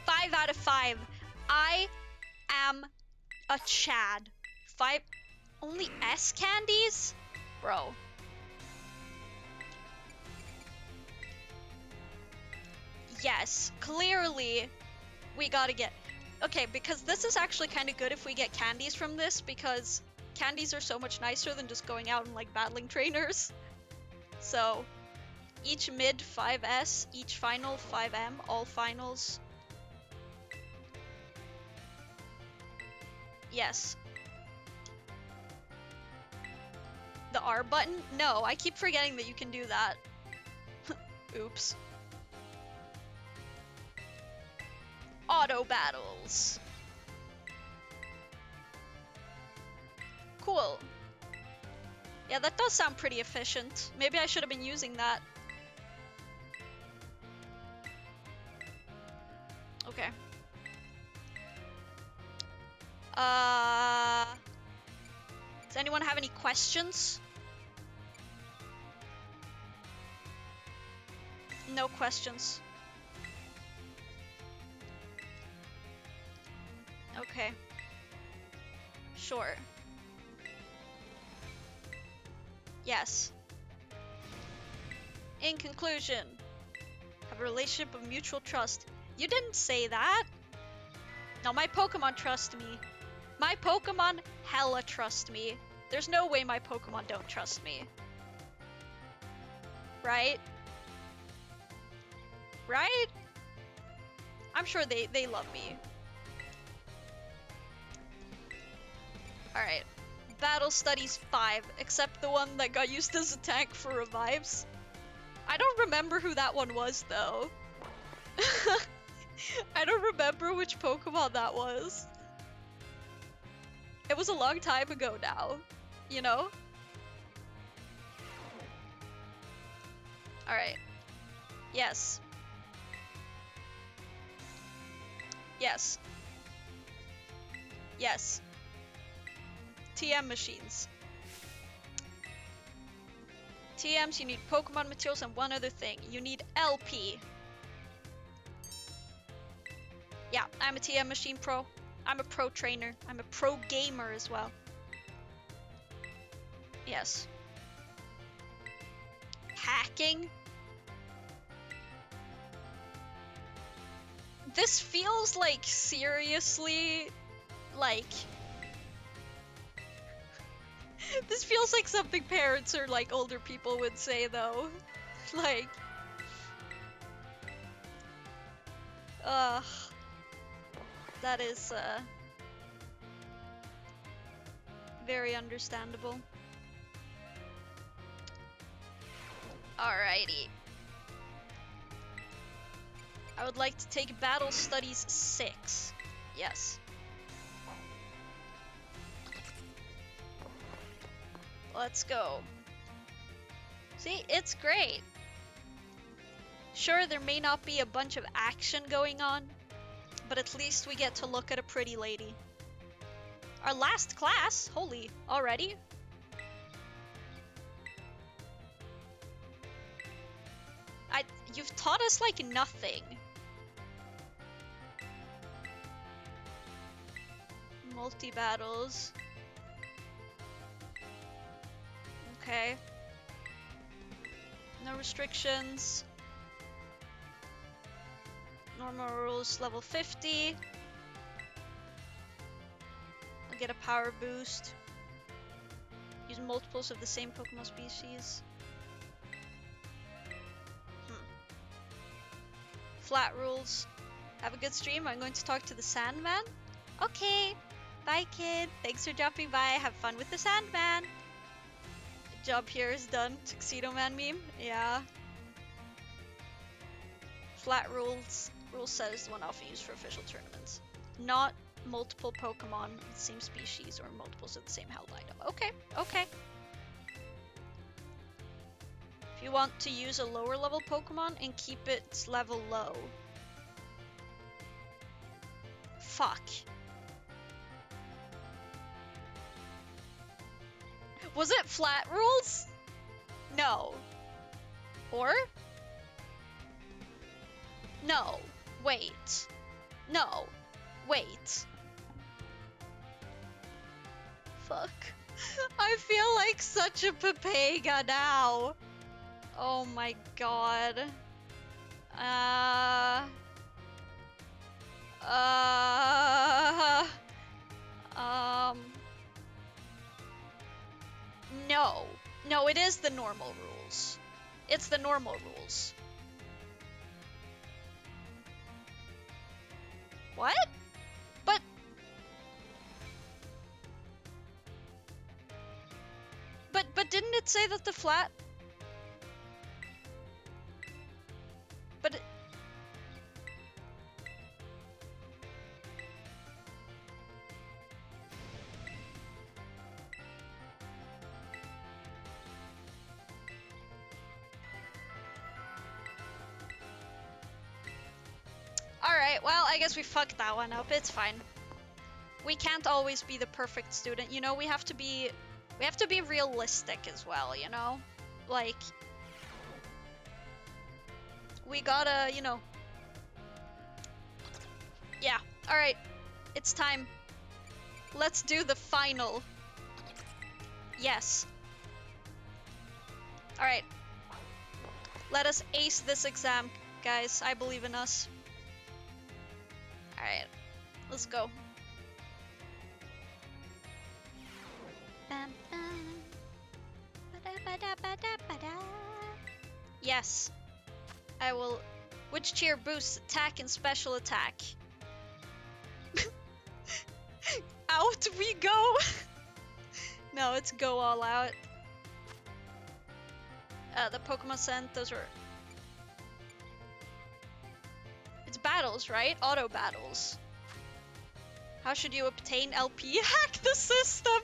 Five out of five. I am a Chad. Five. Only S candies? Bro. Yes, clearly we gotta get... Okay, because this is actually kind of good if we get candies from this, because candies are so much nicer than just going out and like battling trainers. So, each mid 5S, each final 5M, all finals. Yes, The R button? No, I keep forgetting that you can do that. Oops. Auto battles. Cool. Yeah, that does sound pretty efficient. Maybe I should have been using that. Okay. Uh... Does anyone have any questions? No questions. Okay. Sure. Yes. In conclusion, have a relationship of mutual trust. You didn't say that. Now my Pokemon trust me. My Pokemon hella trust me. There's no way my Pokemon don't trust me. Right? Right? I'm sure they, they love me. Alright. Battle Studies 5, except the one that got used as a tank for revives. I don't remember who that one was, though. I don't remember which Pokemon that was. It was a long time ago now, you know? Alright. Yes. Yes. Yes. TM machines. TMs, you need Pokemon materials and one other thing. You need LP. Yeah, I'm a TM machine pro. I'm a pro trainer. I'm a pro gamer as well. Yes. Hacking? This feels like seriously like this feels like something parents or like older people would say though. like Ugh. That is, uh... Very understandable. Alrighty. I would like to take Battle Studies 6. Yes. Let's go. See, it's great. Sure, there may not be a bunch of action going on, but at least we get to look at a pretty lady. Our last class? Holy, already? I- you've taught us like nothing. Multi-battles. Okay. No restrictions. Normal rules level 50. I'll get a power boost. Use multiples of the same Pokemon species. Hmm. Flat rules. Have a good stream. I'm going to talk to the Sandman. Okay. Bye, kid. Thanks for dropping by. Have fun with the Sandman. Job here is done. Tuxedo Man meme. Yeah. Flat rules. Rule set is the one alpha used for official tournaments. Not multiple Pokemon of the same species or multiples of the same held item. Okay, okay. If you want to use a lower level Pokemon and keep its level low. Fuck. Was it flat rules? No. Or? No. Wait. No. Wait. Fuck. I feel like such a Pepega now. Oh my god. Uh... Uh... Um... No. No, it is the normal rules. It's the normal rules. What? But... But, but didn't it say that the flat... Well, I guess we fucked that one up. It's fine. We can't always be the perfect student, you know? We have to be... We have to be realistic as well, you know? Like... We gotta, you know... Yeah, alright. It's time. Let's do the final. Yes. Alright. Let us ace this exam, guys. I believe in us. Alright, let's go. Yes, I will. Which cheer boosts attack and special attack? out we go! no, it's go all out. Uh, the Pokemon Scent, those are battles, right? Auto battles. How should you obtain LP? Hack the system!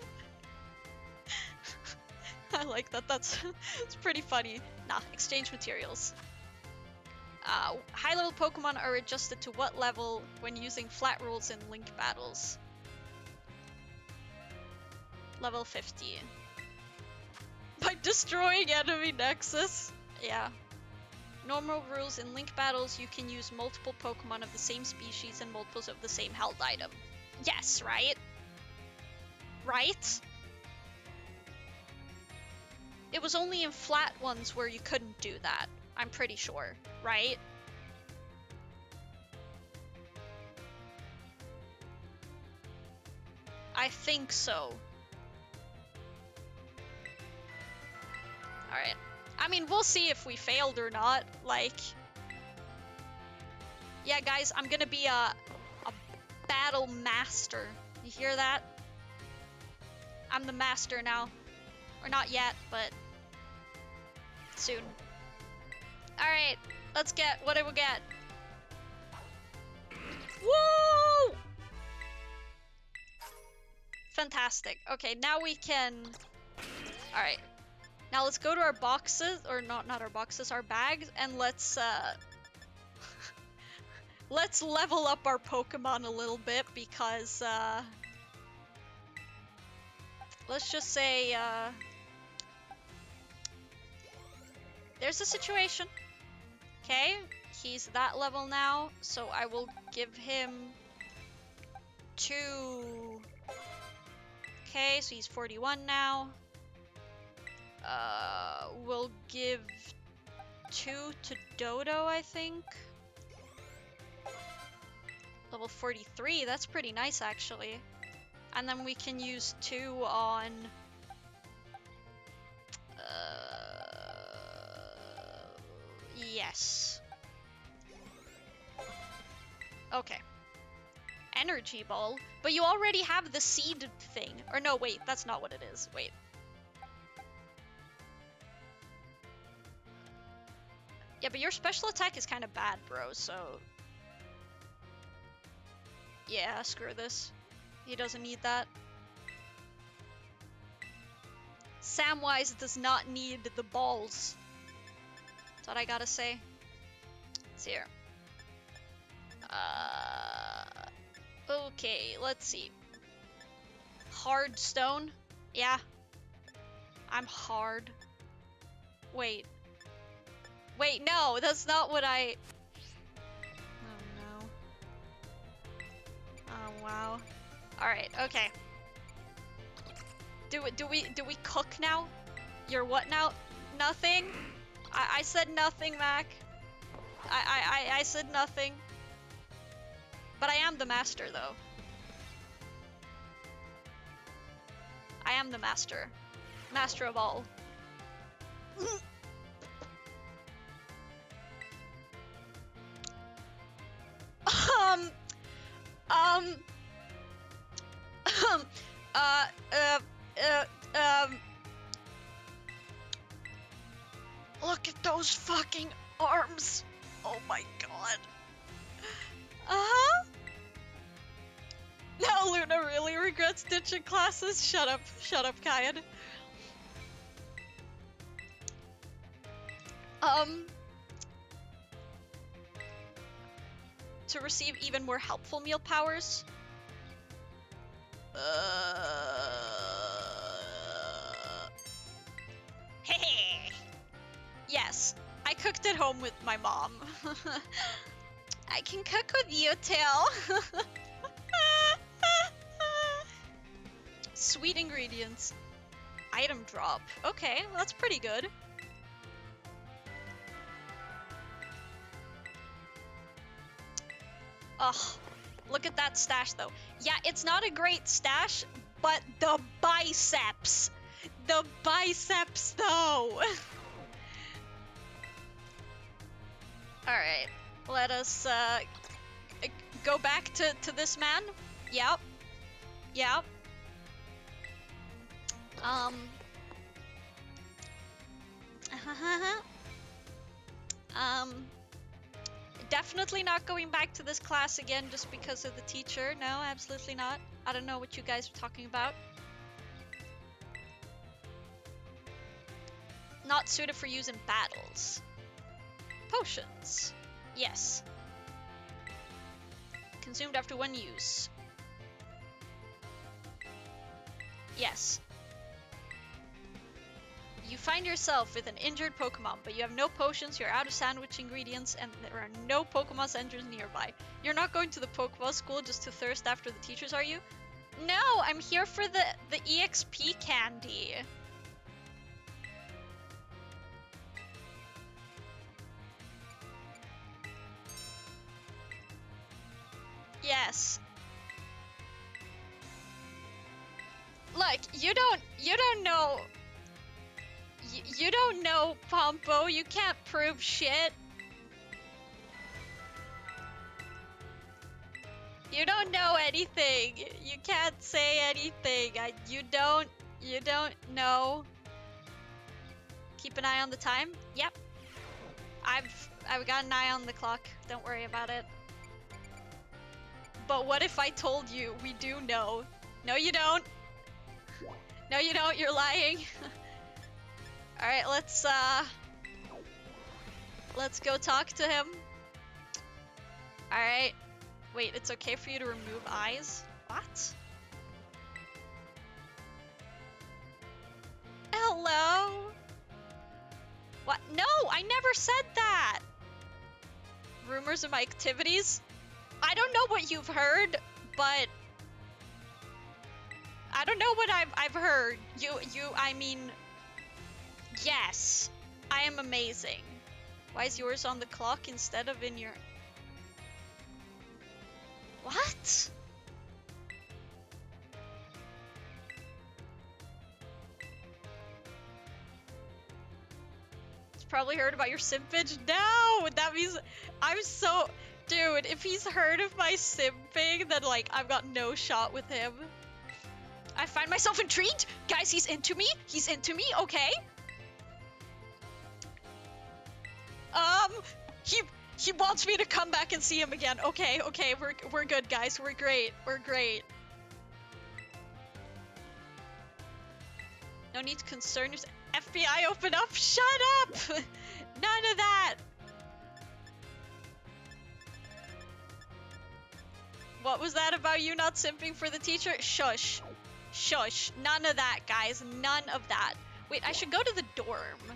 I like that. That's it's pretty funny. Nah, exchange materials. Uh, high level Pokemon are adjusted to what level when using flat rules in link battles? Level 50. By destroying enemy nexus? Yeah. Normal rules in link battles, you can use multiple Pokemon of the same species and multiples of the same held item. Yes, right? Right? It was only in flat ones where you couldn't do that. I'm pretty sure, right? I think so. Alright. I mean, we'll see if we failed or not. Like, yeah, guys, I'm gonna be a, a battle master. You hear that? I'm the master now. Or not yet, but soon. Alright, let's get, what do we get? Woo! Fantastic. Okay, now we can... Alright. Now let's go to our boxes, or not, not our boxes, our bags, and let's, uh... let's level up our Pokemon a little bit, because, uh... Let's just say, uh... There's a situation. Okay, he's that level now, so I will give him two. Okay, so he's 41 now. Uh, we'll give two to Dodo, I think. Level 43, that's pretty nice actually. And then we can use two on... Uh, yes. Okay. Energy ball? But you already have the seed thing. Or no, wait, that's not what it is. Wait. Yeah, but your special attack is kind of bad, bro, so... Yeah, screw this. He doesn't need that. Samwise does not need the balls. That's what I gotta say. It's here. Uh, okay, let's see. Hard stone? Yeah. I'm hard. Wait. Wait, no, that's not what I... Oh no. Oh wow. Alright, okay. Do do we do we cook now? You're what now? Nothing? I, I said nothing, Mac. I, I, I said nothing. But I am the master, though. I am the master. Master of all. ditching classes. Shut up. Shut up, Kyan. Um... To receive even more helpful meal powers. Uh... Hey! yes, I cooked at home with my mom. I can cook with you too. Sweet ingredients. Item drop. Okay, that's pretty good. Ugh, look at that stash though. Yeah, it's not a great stash, but the biceps. The biceps though. Alright, let us uh, go back to, to this man. Yep. Yep. Um. um. Definitely not going back to this class again just because of the teacher. No, absolutely not. I don't know what you guys are talking about. Not suited for use in battles. Potions. Yes. Consumed after one use. Yes. You find yourself with an injured Pokemon, but you have no potions, you're out of sandwich ingredients, and there are no Pokemon centers nearby. You're not going to the Pokemon school just to thirst after the teachers, are you? No, I'm here for the, the EXP candy. Yes. Look, you don't you don't know you, don't know, Pompo. You can't prove shit. You don't know anything. You can't say anything. I, you don't. You don't know. Keep an eye on the time. Yep. I've I've got an eye on the clock. Don't worry about it. But what if I told you we do know? No, you don't. No, you don't. You're lying. All right, let's uh let's go talk to him. All right. Wait, it's okay for you to remove eyes? What? Hello? What? No, I never said that. Rumors of my activities? I don't know what you've heard, but I don't know what I've I've heard. You you I mean yes. I am amazing. Why is yours on the clock instead of in your What? He's probably heard about your simpage. No, that means I'm so Dude, if he's heard of my simping, then like I've got no shot with him. I find myself intrigued. Guys, he's into me. He's into me. Okay. Um, he he wants me to come back and see him again. Okay, okay, we're we're good, guys. We're great. We're great. No need to concern yourself. FBI, open up. Shut up. None of that. What was that about you not simping for the teacher? Shush. Shush. None of that, guys. None of that. Wait, I should go to the dorm.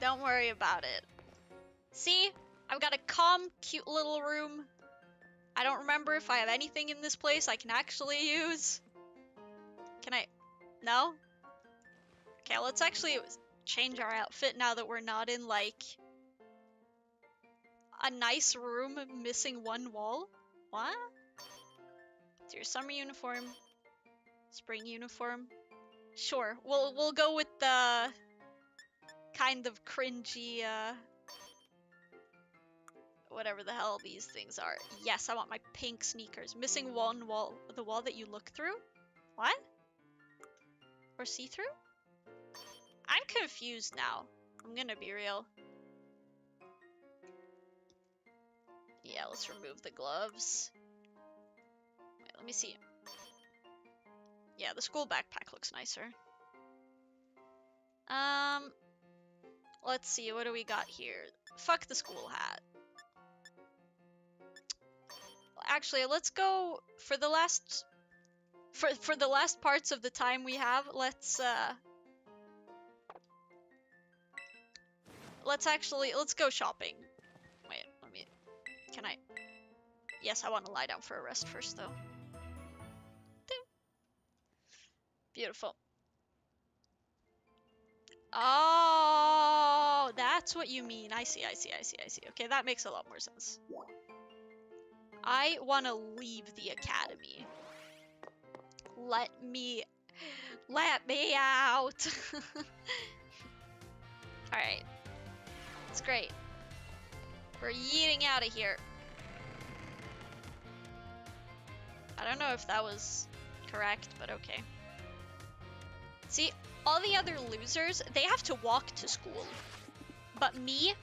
Don't worry about it. See? I've got a calm, cute little room. I don't remember if I have anything in this place I can actually use. Can I? No? Okay, let's actually change our outfit now that we're not in like a nice room missing one wall? What? It's your summer uniform, spring uniform. Sure, we'll we'll go with the kind of cringy uh whatever the hell these things are. Yes, I want my pink sneakers. Missing one wall, the wall that you look through? What? Or see through? I'm confused now. I'm gonna be real. Yeah, let's remove the gloves. Wait, let me see. Yeah, the school backpack looks nicer. Um, let's see, what do we got here? Fuck the school hat. Actually, let's go for the last for for the last parts of the time we have. Let's uh let's actually, let's go shopping. Wait, let me, can I? Yes, I want to lie down for a rest first though. Beautiful. Oh, that's what you mean. I see, I see, I see, I see. Okay, that makes a lot more sense. I want to leave the academy. Let me... Let me out! Alright. It's great. We're yeeting out of here. I don't know if that was correct, but okay. See, all the other losers, they have to walk to school. But me,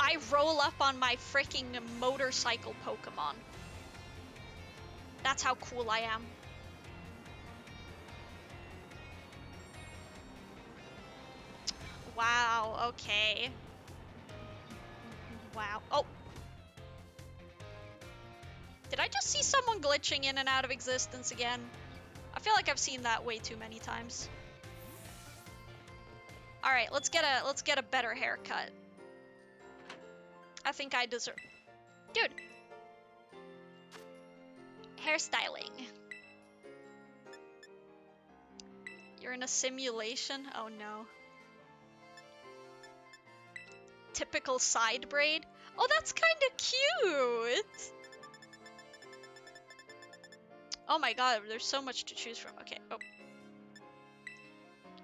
I roll up on my freaking motorcycle Pokemon. That's how cool I am. Wow, okay. Wow. Oh! Did I just see someone glitching in and out of existence again? I feel like I've seen that way too many times. Alright, let's get a let's get a better haircut. I think I deserve Dude! Hairstyling. You're in a simulation? Oh no typical side braid. Oh, that's kind of cute! Oh my god, there's so much to choose from. Okay, oh.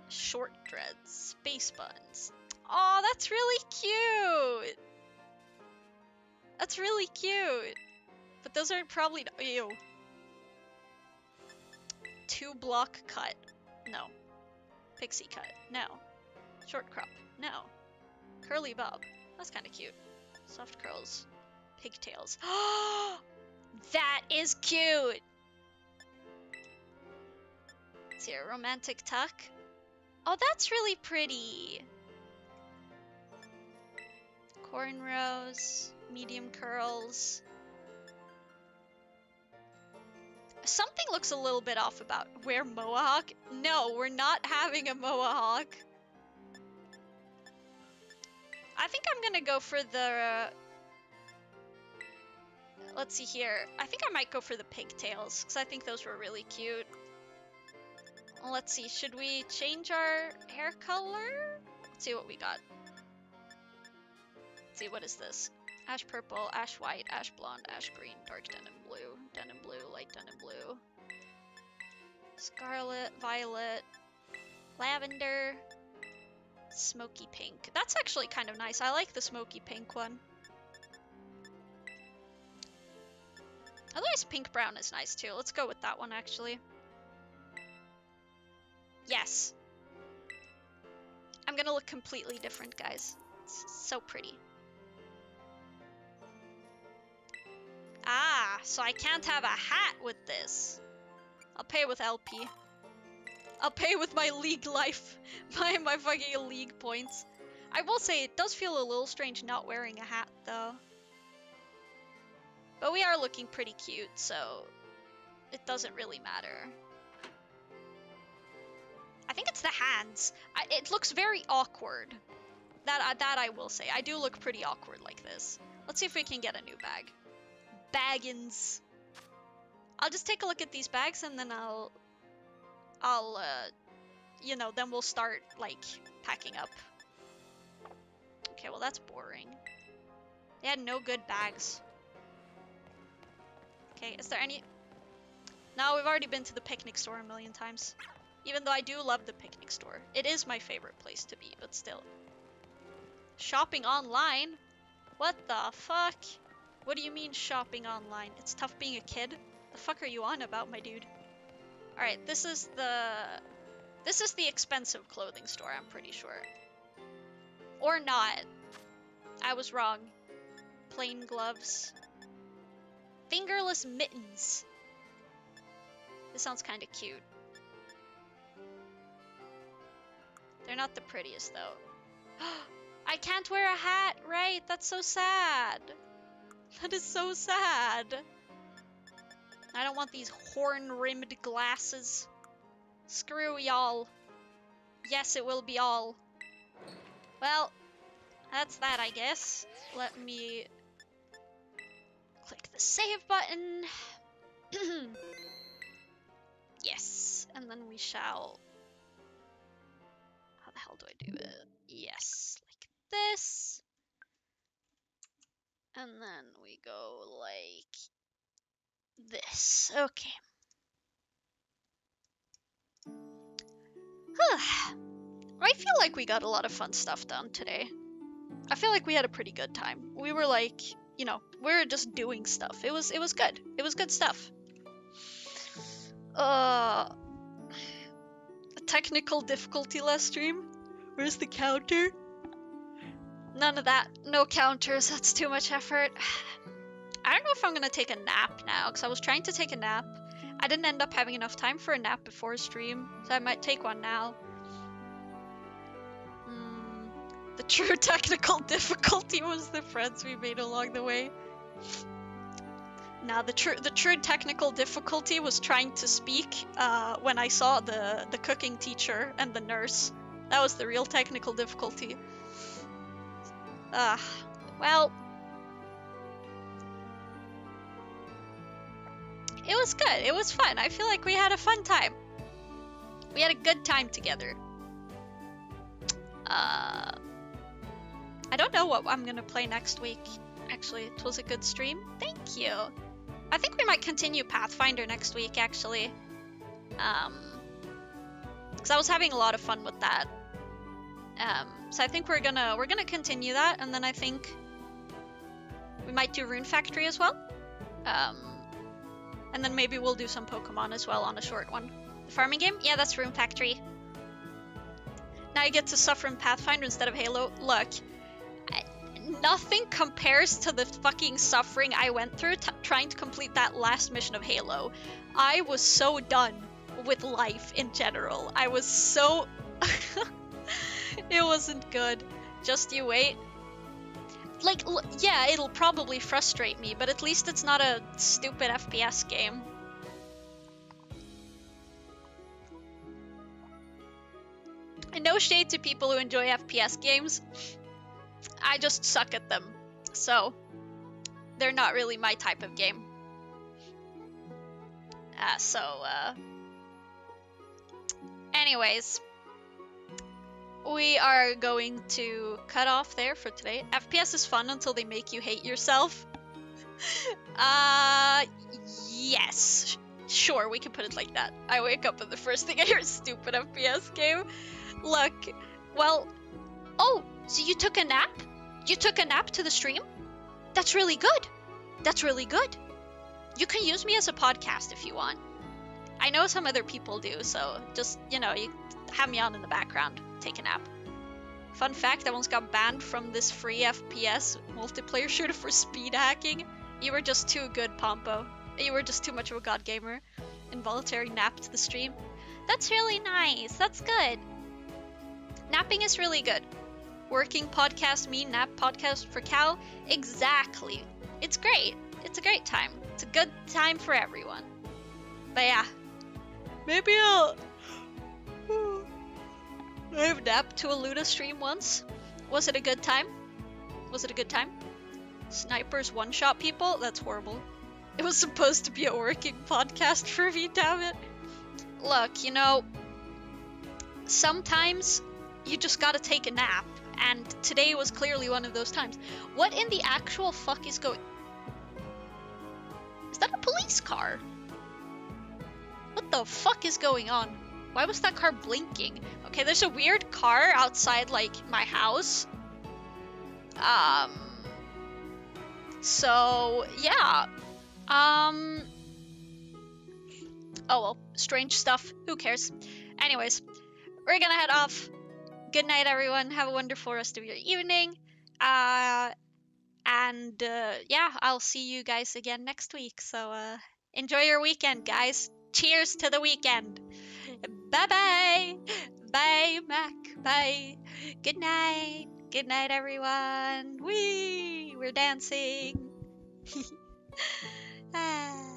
Short dreads, space buns. Oh, that's really cute. That's really cute. But those are probably ew. Two block cut. No. Pixie cut. No. Short crop. No. Curly bob. That's kind of cute. Soft curls. Pigtails. that is cute! A romantic tuck. Oh, that's really pretty. Cornrows, medium curls. Something looks a little bit off about wear mohawk. No, we're not having a mohawk. I think I'm gonna go for the... Uh, let's see here. I think I might go for the pigtails, because I think those were really cute. Let's see, should we change our hair color? Let's see what we got. Let's see, what is this? Ash purple, ash white, ash blonde, ash green, dark denim blue, denim blue, light denim blue. Scarlet, violet, lavender, smoky pink. That's actually kind of nice. I like the smoky pink one. Otherwise, pink brown is nice too. Let's go with that one actually. Yes. I'm gonna look completely different, guys. It's so pretty. Ah, so I can't have a hat with this. I'll pay with LP. I'll pay with my league life. My, my fucking league points. I will say, it does feel a little strange not wearing a hat, though. But we are looking pretty cute, so it doesn't really matter. I think it's the hands. I, it looks very awkward. That, uh, that I will say. I do look pretty awkward like this. Let's see if we can get a new bag. Baggins. I'll just take a look at these bags and then I'll... I'll, uh... You know, then we'll start, like, packing up. Okay, well that's boring. They had no good bags. Okay, is there any... No, we've already been to the picnic store a million times. Even though I do love the picnic store. It is my favorite place to be, but still. Shopping online? What the fuck? What do you mean shopping online? It's tough being a kid? The fuck are you on about, my dude? Alright, this is the... This is the expensive clothing store, I'm pretty sure. Or not. I was wrong. Plain gloves. Fingerless mittens. This sounds kind of cute. They're not the prettiest, though. I can't wear a hat, right? That's so sad. That is so sad. I don't want these horn-rimmed glasses. Screw y'all. Yes, it will be all. Well, that's that, I guess. Let me click the save button. yes, and then we shall do it? Yes, like this. And then we go like this. Okay. I feel like we got a lot of fun stuff done today. I feel like we had a pretty good time. We were like, you know, we are just doing stuff. It was it was good. It was good stuff. Uh technical difficulty last stream. Where's the counter? None of that. No counters. That's too much effort. I don't know if I'm gonna take a nap now, because I was trying to take a nap. I didn't end up having enough time for a nap before stream, so I might take one now. Mm, the true technical difficulty was the friends we made along the way. Now the true the true technical difficulty was trying to speak uh, when I saw the the cooking teacher and the nurse. That was the real technical difficulty. Ah, well. It was good. It was fun. I feel like we had a fun time. We had a good time together. Uh, I don't know what I'm gonna play next week. Actually, it was a good stream. Thank you. I think we might continue Pathfinder next week, actually. Um, because I was having a lot of fun with that Um, so I think we're gonna we're gonna continue that, and then I think we might do Rune Factory as well. Um, and then maybe we'll do some Pokemon as well on a short one. The farming game? Yeah, that's Rune Factory. Now you get to suffer in Pathfinder instead of Halo. Look, nothing compares to the fucking suffering I went through trying to complete that last mission of Halo. I was so done with life in general. I was so. it wasn't good. Just you wait. Like, yeah, it'll probably frustrate me, but at least it's not a stupid FPS game. And no shade to people who enjoy FPS games. I just suck at them. So, they're not really my type of game. Uh, so, uh... Anyways. We are going to cut off there for today. FPS is fun until they make you hate yourself. uh, yes. Sure, we can put it like that. I wake up and the first thing I hear is stupid FPS game. Look, well, oh, so you took a nap? You took a nap to the stream? That's really good. That's really good. You can use me as a podcast if you want. I know some other people do, so just, you know, you have me on in the background. Take a nap. Fun fact, I once got banned from this free FPS multiplayer shooter for speed hacking. You were just too good, Pompo. You were just too much of a god gamer. Involuntary nap to the stream. That's really nice. That's good. Napping is really good. Working podcast me, nap podcast for Cal. Exactly. It's great. It's a great time. It's a good time for everyone. But yeah. Maybe I'll I've napped to a Luna stream once. Was it a good time? Was it a good time? Snipers one-shot people? That's horrible. It was supposed to be a working podcast for me, damn it. Look, you know, sometimes you just gotta take a nap, and today was clearly one of those times. What in the actual fuck is going... Is that a police car? What the fuck is going on? Why was that car blinking? Okay, there's a weird car outside, like, my house. Um... So, yeah. Um... Oh well, strange stuff. Who cares? Anyways, we're gonna head off. Good night, everyone. Have a wonderful rest of your evening. Uh, and uh, yeah, I'll see you guys again next week. So uh, enjoy your weekend, guys. Cheers to the weekend. Bye bye. Bye, Mac. Bye. Good night. Good night, everyone. Wee. We're dancing. Ah.